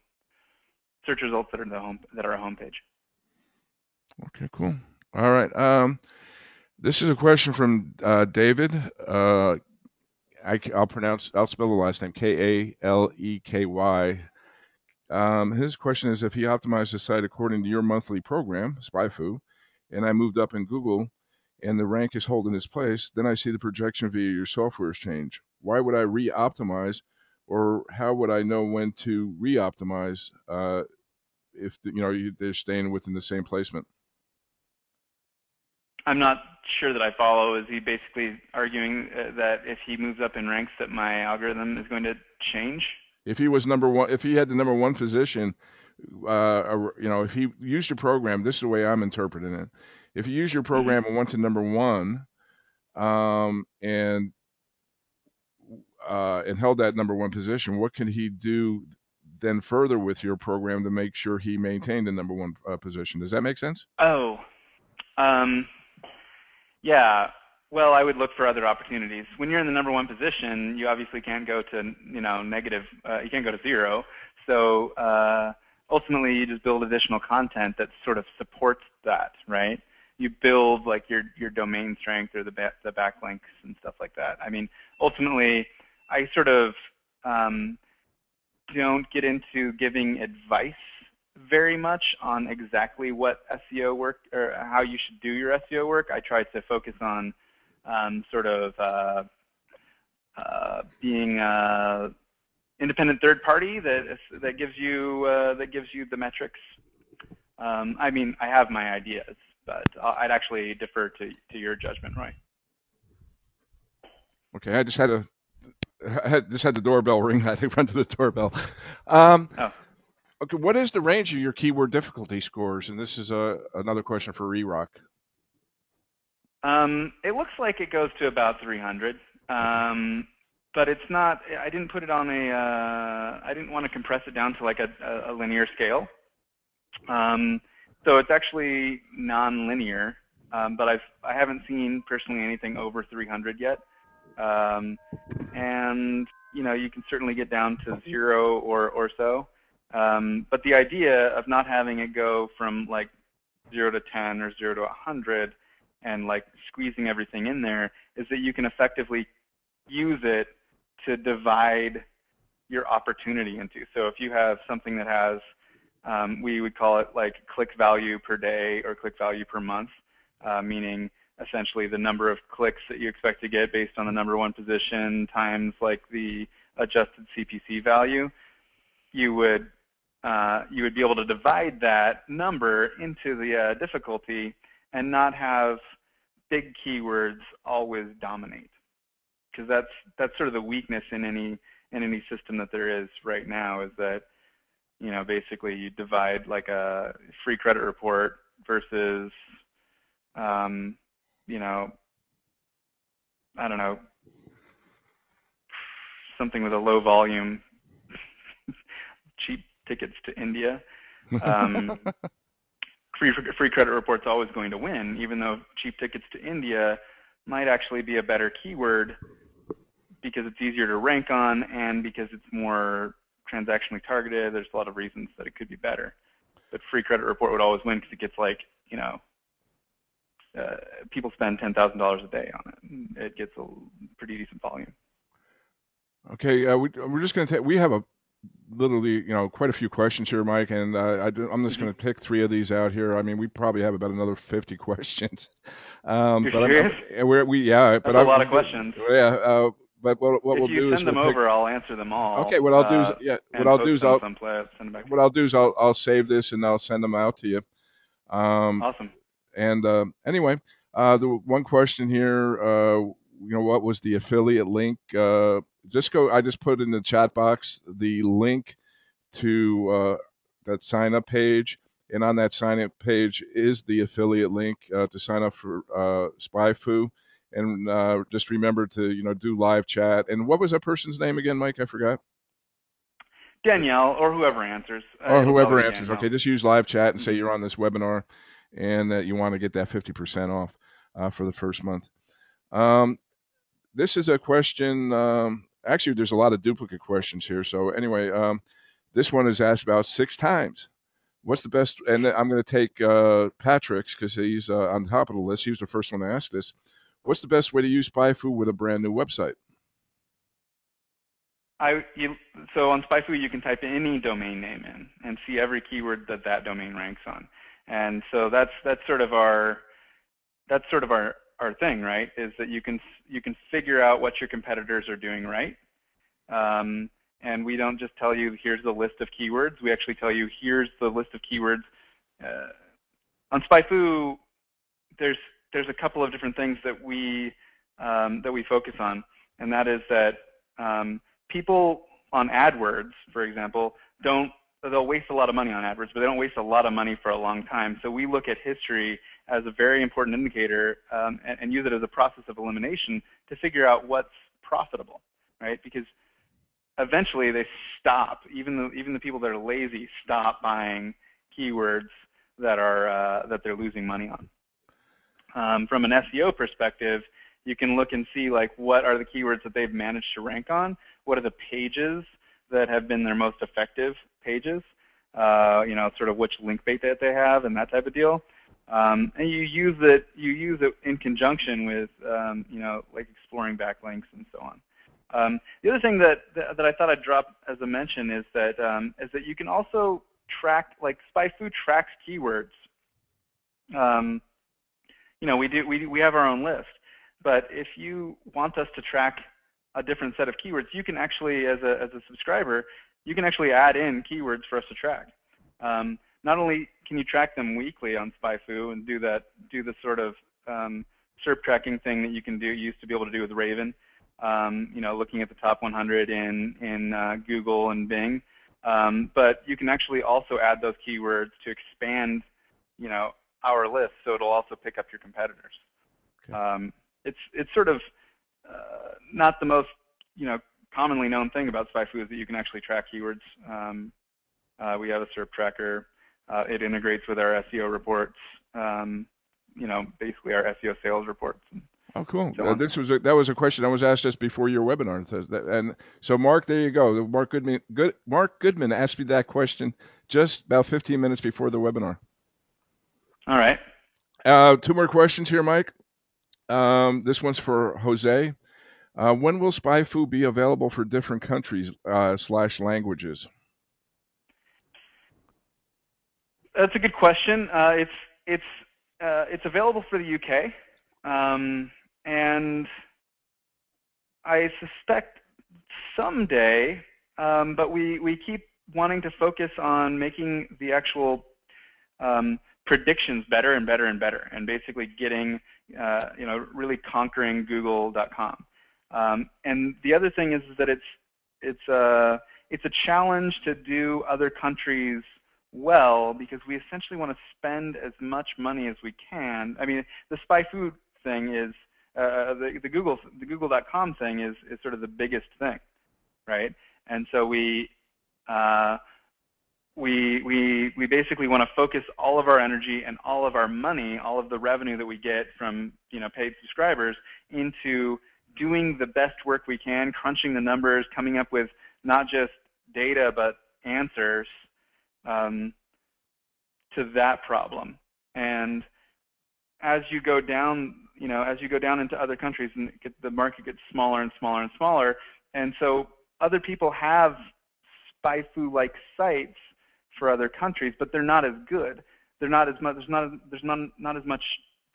search results that are the home that are a homepage. Okay, cool. All right. Um, this is a question from uh, David. Uh, I, will pronounce, I'll spell the last name K A L E K Y. Um, his question is if he optimized the site according to your monthly program, SpyFu, and I moved up in Google and the rank is holding its place, then I see the projection via your software's change. Why would I re optimize or how would I know when to re optimize uh, if the, you know they're staying within the same placement? I'm not sure that I follow. Is he basically arguing uh, that if he moves up in ranks, that my algorithm is going to change? If he was number one, if he had the number one position, uh, you know, if he used your program, this is the way I'm interpreting it. If you use your program and went to number one, um, and uh, and held that number one position, what can he do then further with your program to make sure he maintained the number one uh, position? Does that make sense? Oh, um, yeah. Well, I would look for other opportunities. When you're in the number one position, you obviously can't go to you know negative. Uh, you can't go to zero. So uh, ultimately, you just build additional content that sort of supports that, right? You build like your your domain strength or the ba- the backlinks and stuff like that. I mean, ultimately, I sort of um, don't get into giving advice very much on exactly what SEO work or how you should do your SEO work. I try to focus on um, sort of uh, uh, being an independent third party that that gives you uh, that gives you the metrics. Um, I mean, I have my ideas, but I'd actually defer to to your judgment, Roy. Okay, I just had a I had, just had the doorbell ring. I had to run to the doorbell. Um, oh. Okay, what is the range of your keyword difficulty scores? And this is a, another question for E-Rock. Um, it looks like it goes to about 300, um, but it's not. I didn't put it on a. Uh, I didn't want to compress it down to like a, a linear scale. Um, so it's actually non-linear, um, but I've I haven't seen personally anything over 300 yet. Um, and you know you can certainly get down to zero or or so. Um, but the idea of not having it go from like zero to 10 or zero to 100 and like squeezing everything in there is that you can effectively use it to divide your opportunity into. So if you have something that has, um, we would call it like click value per day or click value per month, uh, meaning essentially the number of clicks that you expect to get based on the number one position times like the adjusted CPC value, you would uh, you would be able to divide that number into the uh, difficulty and not have big keywords always dominate because that's that's sort of the weakness in any in any system that there is right now is that you know basically you divide like a free credit report versus um, you know I don't know something with a low volume cheap tickets to India. Um, free free credit report's always going to win, even though cheap tickets to India might actually be a better keyword because it's easier to rank on and because it's more transactionally targeted. There's a lot of reasons that it could be better. But free credit report would always win because it gets like you know uh, people spend ten thousand dollars a day on it. It gets a pretty decent volume. Okay, uh, we, we're just going to take. We have a literally, you know, quite a few questions here, Mike, and uh, I am just going to pick three of these out here. I mean, we probably have about another 50 questions. Um, You're but serious? I'm, we're, we yeah, That's but a I'm, lot of questions. Yeah, uh, but what, what we'll do is send them we'll over, pick, I'll answer them all. Okay, what I'll do is uh, yeah, what I'll do is I'll someplace, send them back what I'll do is I'll I'll save this and I'll send them out to you. Um, awesome. and uh, anyway, uh, the one question here, uh, you know, what was the affiliate link? Uh, just go. I just put in the chat box the link to uh, that sign up page, and on that sign up page is the affiliate link uh, to sign up for uh, SpyFu. And uh, just remember to you know do live chat. And what was that person's name again, Mike? I forgot. Danielle or whoever answers. Uh, or whoever answers. Danielle. Okay, just use live chat and say mm-hmm. you're on this webinar and that you want to get that 50% off uh, for the first month. Um, this is a question. Um, actually, there's a lot of duplicate questions here. So anyway, um, this one is asked about six times. What's the best? And I'm going to take uh, Patrick's because he's uh, on top of the list. He was the first one to ask this. What's the best way to use SpyFu with a brand new website? I you, so on SpyFu you can type any domain name in and see every keyword that that domain ranks on, and so that's that's sort of our that's sort of our our thing, right? Is that you can you can figure out what your competitors are doing right, um, and we don't just tell you here's the list of keywords. We actually tell you here's the list of keywords. Uh, on SpyFu, there's there's a couple of different things that we um, that we focus on, and that is that um, people on AdWords, for example, don't they'll waste a lot of money on AdWords, but they don't waste a lot of money for a long time. So we look at history as a very important indicator um, and, and, use it as a process of elimination to figure out what's profitable, right? Because eventually they stop. Even the even the people that are lazy stop buying keywords that are uh, that they're losing money on. Um, from an SEO perspective, you can look and see like what are the keywords that they've managed to rank on what are the pages that have been their most effective pages, uh, you know, sort of which link bait that they have and that type of deal. Um, and you use it, you use it in conjunction with, um, you know, like exploring backlinks and so on. Um, the other thing that, that, I thought I'd drop as a mention is that um, is that you can also track, like SpyFu tracks keywords. Um, you know, we do we we have our own list, but if you want us to track a different set of keywords, you can actually, as a, as a subscriber, you can actually add in keywords for us to track. Um, not only can you track them weekly on SpyFu and do that, do the sort of um, SERP tracking thing that you can do, used to be able to do with Raven, um, you know, looking at the top 100 in, in uh, Google and Bing. Um, but you can actually also add those keywords to expand, you know, our list, so it'll also pick up your competitors. Okay. Um, it's it's sort of uh, not the most you know commonly known thing about SpyFu is that you can actually track keywords. Um, uh, we have a SERP tracker. Uh, it integrates with our SEO reports. Um, you know, basically our SEO sales reports. Oh, cool. So uh, this was a, that was a question I was asked just before your webinar, and so Mark, there you go. Mark Goodman, good Mark Goodman asked me that question just about 15 minutes before the webinar. All right. Uh, two more questions here, Mike. Um, this one's for Jose. Uh, when will SpyFu be available for different countries uh, slash languages? That's a good question. Uh, it's it's uh, it's available for the UK, um, and I suspect someday. Um, but we we keep wanting to focus on making the actual um, predictions better and better and better, and basically getting uh, you know, really conquering Google.com. Um, and the other thing is, that it's it's a it's a challenge to do other countries well because we essentially want to spend as much money as we can. I mean, the SpyFu thing is uh, the, the Google the Google.com thing is is sort of the biggest thing, right? And so we uh, we, we, we basically want to focus all of our energy and all of our money, all of the revenue that we get from you know, paid subscribers into doing the best work we can, crunching the numbers, coming up with not just data but answers um, to that problem. And as you go down, you know, as you go down into other countries, and the market gets smaller and smaller and smaller, and so other people have SpyFu-like sites for other countries, but they're not as good. They're not as much. There's not there's not not as much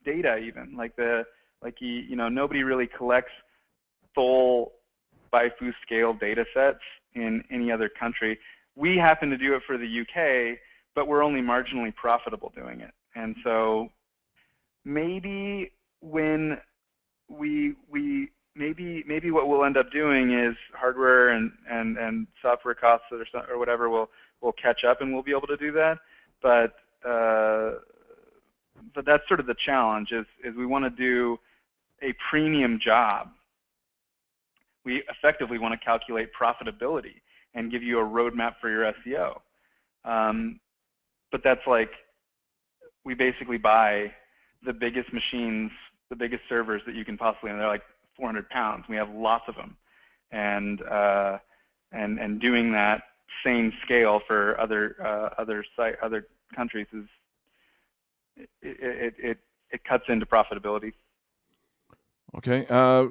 data even. Like the like you you know nobody really collects full SpyFu scale data sets in any other country. We happen to do it for the UK, but we're only marginally profitable doing it. And so maybe when we we maybe maybe what we'll end up doing is hardware and and and software costs or or whatever will will catch up and we'll be able to do that. But uh, but that's sort of the challenge is is we want to do a premium job. We effectively want to calculate profitability and give you a roadmap for your SEO. Um, but that's like we basically buy the biggest machines, the biggest servers that you can possibly, and they're like 400 pounds. We have lots of them, and uh, and and doing that same scale for other uh, other site other countries is it it it, it cuts into profitability. Okay. Uh,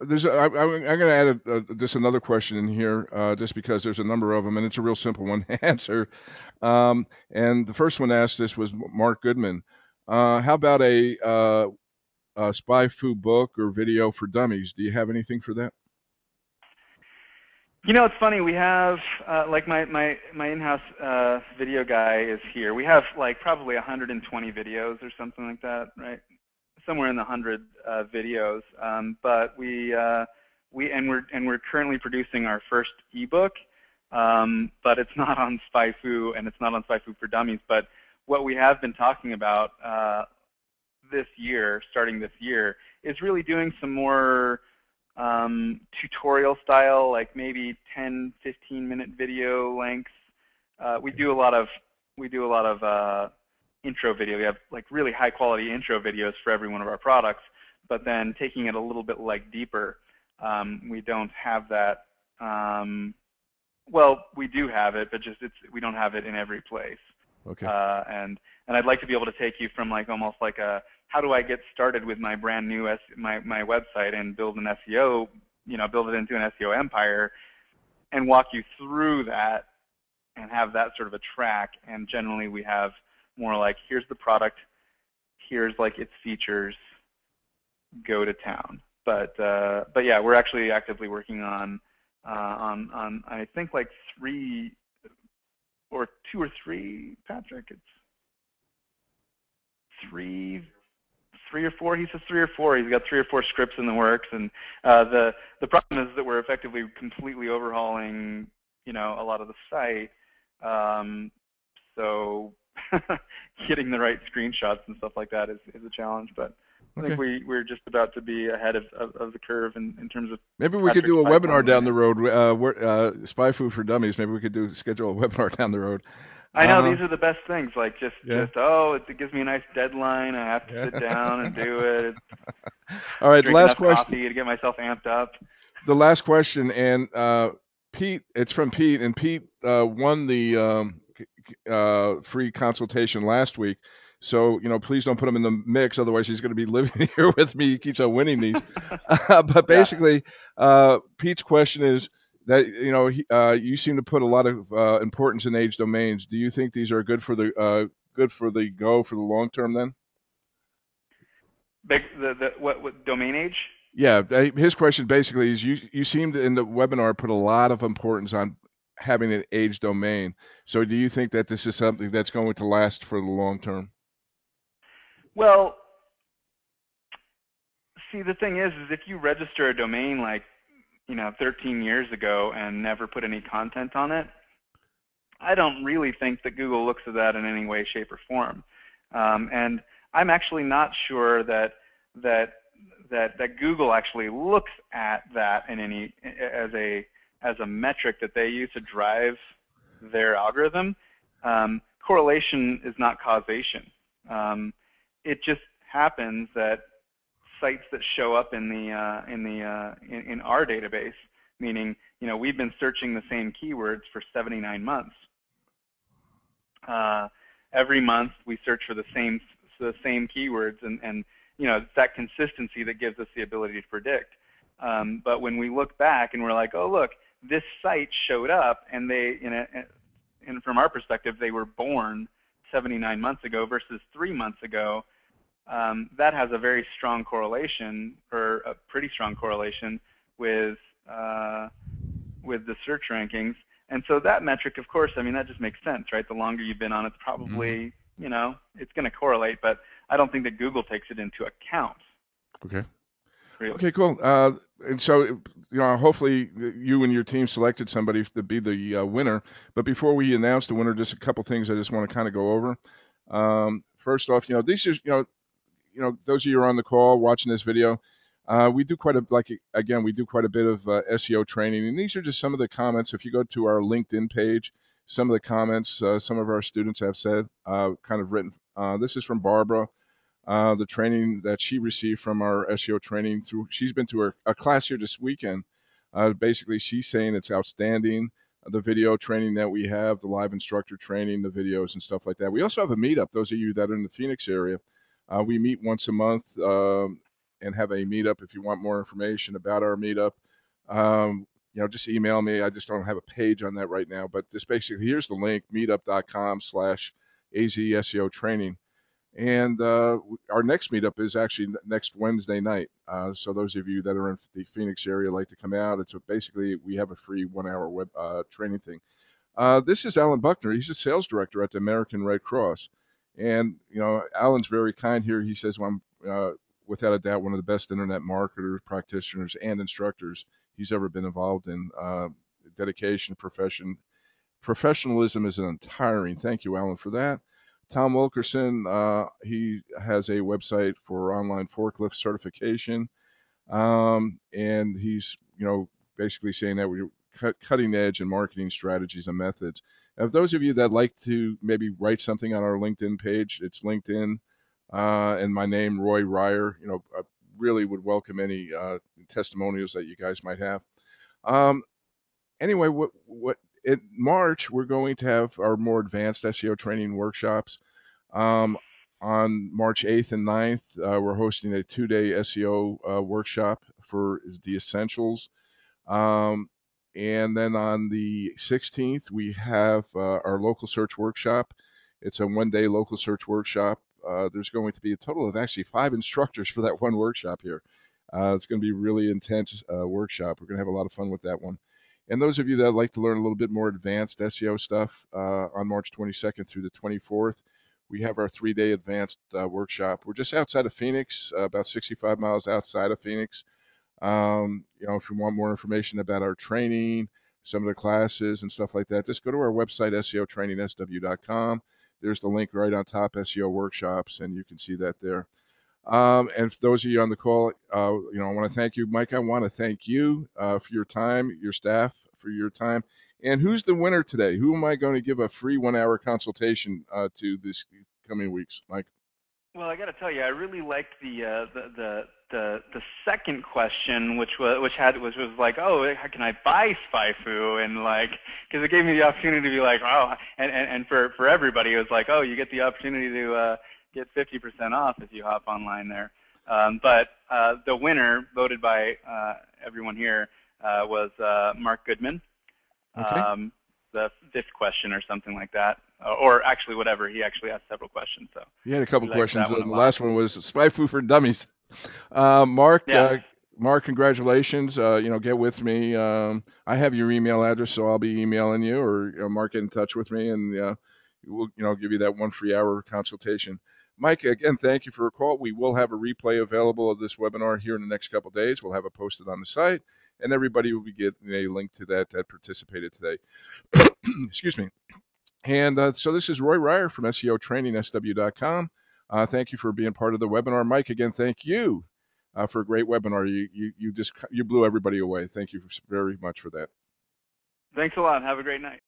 there's a, I, I'm going to add a, a, just another question in here, uh, just because there's a number of them, and it's a real simple one to answer. Um, and the first one asked this was Mark Goodman. Uh, how about a, uh, a SpyFu book or video for dummies? Do you have anything for that? You know, it's funny. We have uh, like my my my in-house uh, video guy is here. We have like probably 120 videos or something like that, right? Somewhere in the hundred uh, videos. Um, but we uh, we and we're and we're currently producing our first ebook, um, but it's not on SpyFu and it's not on SpyFu for Dummies. But what we have been talking about uh, this year, starting this year, is really doing some more um, tutorial style, like maybe 10, 15 minute video lengths. Uh, we do a lot of we do a lot of uh, intro video. We have like really high quality intro videos for every one of our products, but then taking it a little bit like deeper, um, we don't have that. Um, well, we do have it, but just it's we don't have it in every place. Okay. Uh, and and I'd like to be able to take you from like almost like a how do I get started with my brand new S, my my website and build an SEO, you know, build it into an SEO empire, and walk you through that, and have that sort of a track. And generally, we have more like here's the product, here's like its features, go to town. But uh, but yeah, we're actually actively working on uh, on on I think like three or two or three, Patrick. It's three three or four. He says three or four. He's got three or four scripts in the works, and uh, the the problem is that we're effectively completely overhauling, you know, a lot of the site. Um, so getting the right screenshots and stuff like that is, is a challenge, but. I think we we're just about to be ahead of, of, of the curve in, in terms of. Maybe we could do a webinar down the road. Uh, where, uh, SpyFu for Dummies. Maybe we could do schedule a webinar down the road. I know uh, these are the best things. Like just yeah. just oh, it, it, gives me a nice deadline. I have to yeah. sit down and do it. All right, the last question. Coffee to get myself amped up. The last question, and uh, Pete, it's from Pete, and Pete uh, won the um, uh, free consultation last week. So, you know, please don't put him in the mix. Otherwise, he's going to be living here with me. He keeps on winning these. uh, but basically, yeah. uh, Pete's question is that, you know, he, uh, you seem to put a lot of uh, importance in age domains. Do you think these are good for the uh, good for the go for the long term then? Big, the, the, what, what domain age? Yeah, his question basically is you you seem to in the webinar put a lot of importance on having an age domain. So do you think that this is something that's going to last for the long term? Well, see, the thing is, is if you register a domain like, you know, 13 years ago and never put any content on it, I don't really think that Google looks at that in any way, shape, or form. Um, and I'm actually not sure that that that that Google actually looks at that in any as a as a metric that they use to drive their algorithm. Um, correlation is not causation. Um, it just happens that sites that show up in the uh, in the uh, in, in, our database, meaning you know we've been searching the same keywords for 79 months. Uh, every month we search for the same the same keywords, and and you know it's that consistency that gives us the ability to predict. Um, but when we look back and we're like, oh look, this site showed up, and they in a, and from our perspective they were born 79 months ago versus three months ago, um, that has a very strong correlation, or a pretty strong correlation, with uh, with the search rankings. And so that metric, of course, I mean that just makes sense, right? The longer you've been on, it's probably mm-hmm. you know, it's going to correlate, but I don't think that Google takes it into account. Okay. Really. Okay, cool. Uh, and so, you know, hopefully you and your team selected somebody to be the uh, winner. But before we announce the winner, just a couple things I just want to kind of go over. Um, first off, you know, these are, you know, you know, those of you who are on the call watching this video, uh, we do quite a like again, we do quite a bit of uh, SEO training, and these are just some of the comments. If you go to our LinkedIn page, some of the comments uh, some of our students have said, uh, kind of written. Uh, this is from Barbara. Uh, the training that she received from our SEO training through, she's been to a class here this weekend. basically, she's saying it's outstanding the video training that we have, the live instructor training, the videos and stuff like that. We also have a meetup. Those of you that are in the Phoenix area, uh, we meet once a month um, and have a meetup. If you want more information about our meetup, um, you know, just email me. I just don't have a page on that right now, but this basically here's the link: meetup.com/slash AZSEO training. And uh, our next meetup is actually next Wednesday night. Uh, so those of you that are in the Phoenix area like to come out, it's a, basically we have a free one-hour web uh, training thing. Uh, this is Alan Buckner. He's a sales director at the American Red Cross. And you know, Alan's very kind here. He says, well, I'm uh, without a doubt one of the best internet marketers, practitioners, and instructors he's ever been involved in. Uh, dedication, profession, professionalism is an untiring. Thank you, Alan, for that. Tom Wilkerson, uh, he has a website for online forklift certification, um, and he's you know basically saying that we're cut, cutting edge in marketing strategies and methods. If those of you that like to maybe write something on our LinkedIn page, it's LinkedIn uh, and my name, Roy Reyer. You know, I really would welcome any uh, testimonials that you guys might have. Um, anyway, what what in March, we're going to have our more advanced SEO training workshops. Um, on March 8th and 9th, uh, we're hosting a two-day SEO uh, workshop for the essentials. Um, and then on the 16th, we have uh, our local search workshop. It's a one-day local search workshop. Uh, there's going to be a total of actually five instructors for that one workshop here. Uh, it's going to be really intense uh, workshop. We're going to have a lot of fun with that one. And those of you that like to learn a little bit more advanced SEO stuff uh, on March 22nd through the 24th, we have our three-day advanced uh, workshop. We're just outside of Phoenix, uh, about 65 miles outside of Phoenix. Um, you know, if you want more information about our training, some of the classes and stuff like that, just go to our website, SEOtrainingsw.com. There's the link right on top, SEO workshops, and you can see that there. Um, and for those of you on the call, uh, you know, I want to thank you, Mike. I want to thank you uh, for your time, your staff for your time. And who's the winner today? Who am I going to give a free one-hour consultation uh, to this coming weeks, Mike? Well, I got to tell you, I really liked the, uh, the the the the second question, which was which had which was like, oh, how can I buy SpyFu? And like, because it gave me the opportunity to be like, oh, and and, and for for everybody, it was like, oh, you get the opportunity to uh, get 50% off if you hop online there. Um, but uh, the winner, voted by uh, everyone here, uh, was uh, Mark Goodman. Okay. Um, the fifth question or something like that, uh, or actually whatever. He actually asked several questions. So you had a couple questions. The last one was SpyFu for dummies. Uh, Mark, Yeah. uh, Mark, congratulations. Uh, you know, get with me. Um, I have your email address, so I'll be emailing you, or you know, Mark, get in touch with me, and uh, we'll, you know, give you that one free hour consultation. Mike, again, thank you for a call. We will have a replay available of this webinar here in the next couple days. We'll have it posted on the site, and everybody will be getting a link to that that participated today. Excuse me. And uh, so this is Roy Reyer from E SEOTrainingSW.com. Uh, thank you for being part of the webinar, Mike. Again, thank you uh, for a great webinar. You, you you just you blew everybody away. Thank you very much for that. thanks a lot. Have a great night.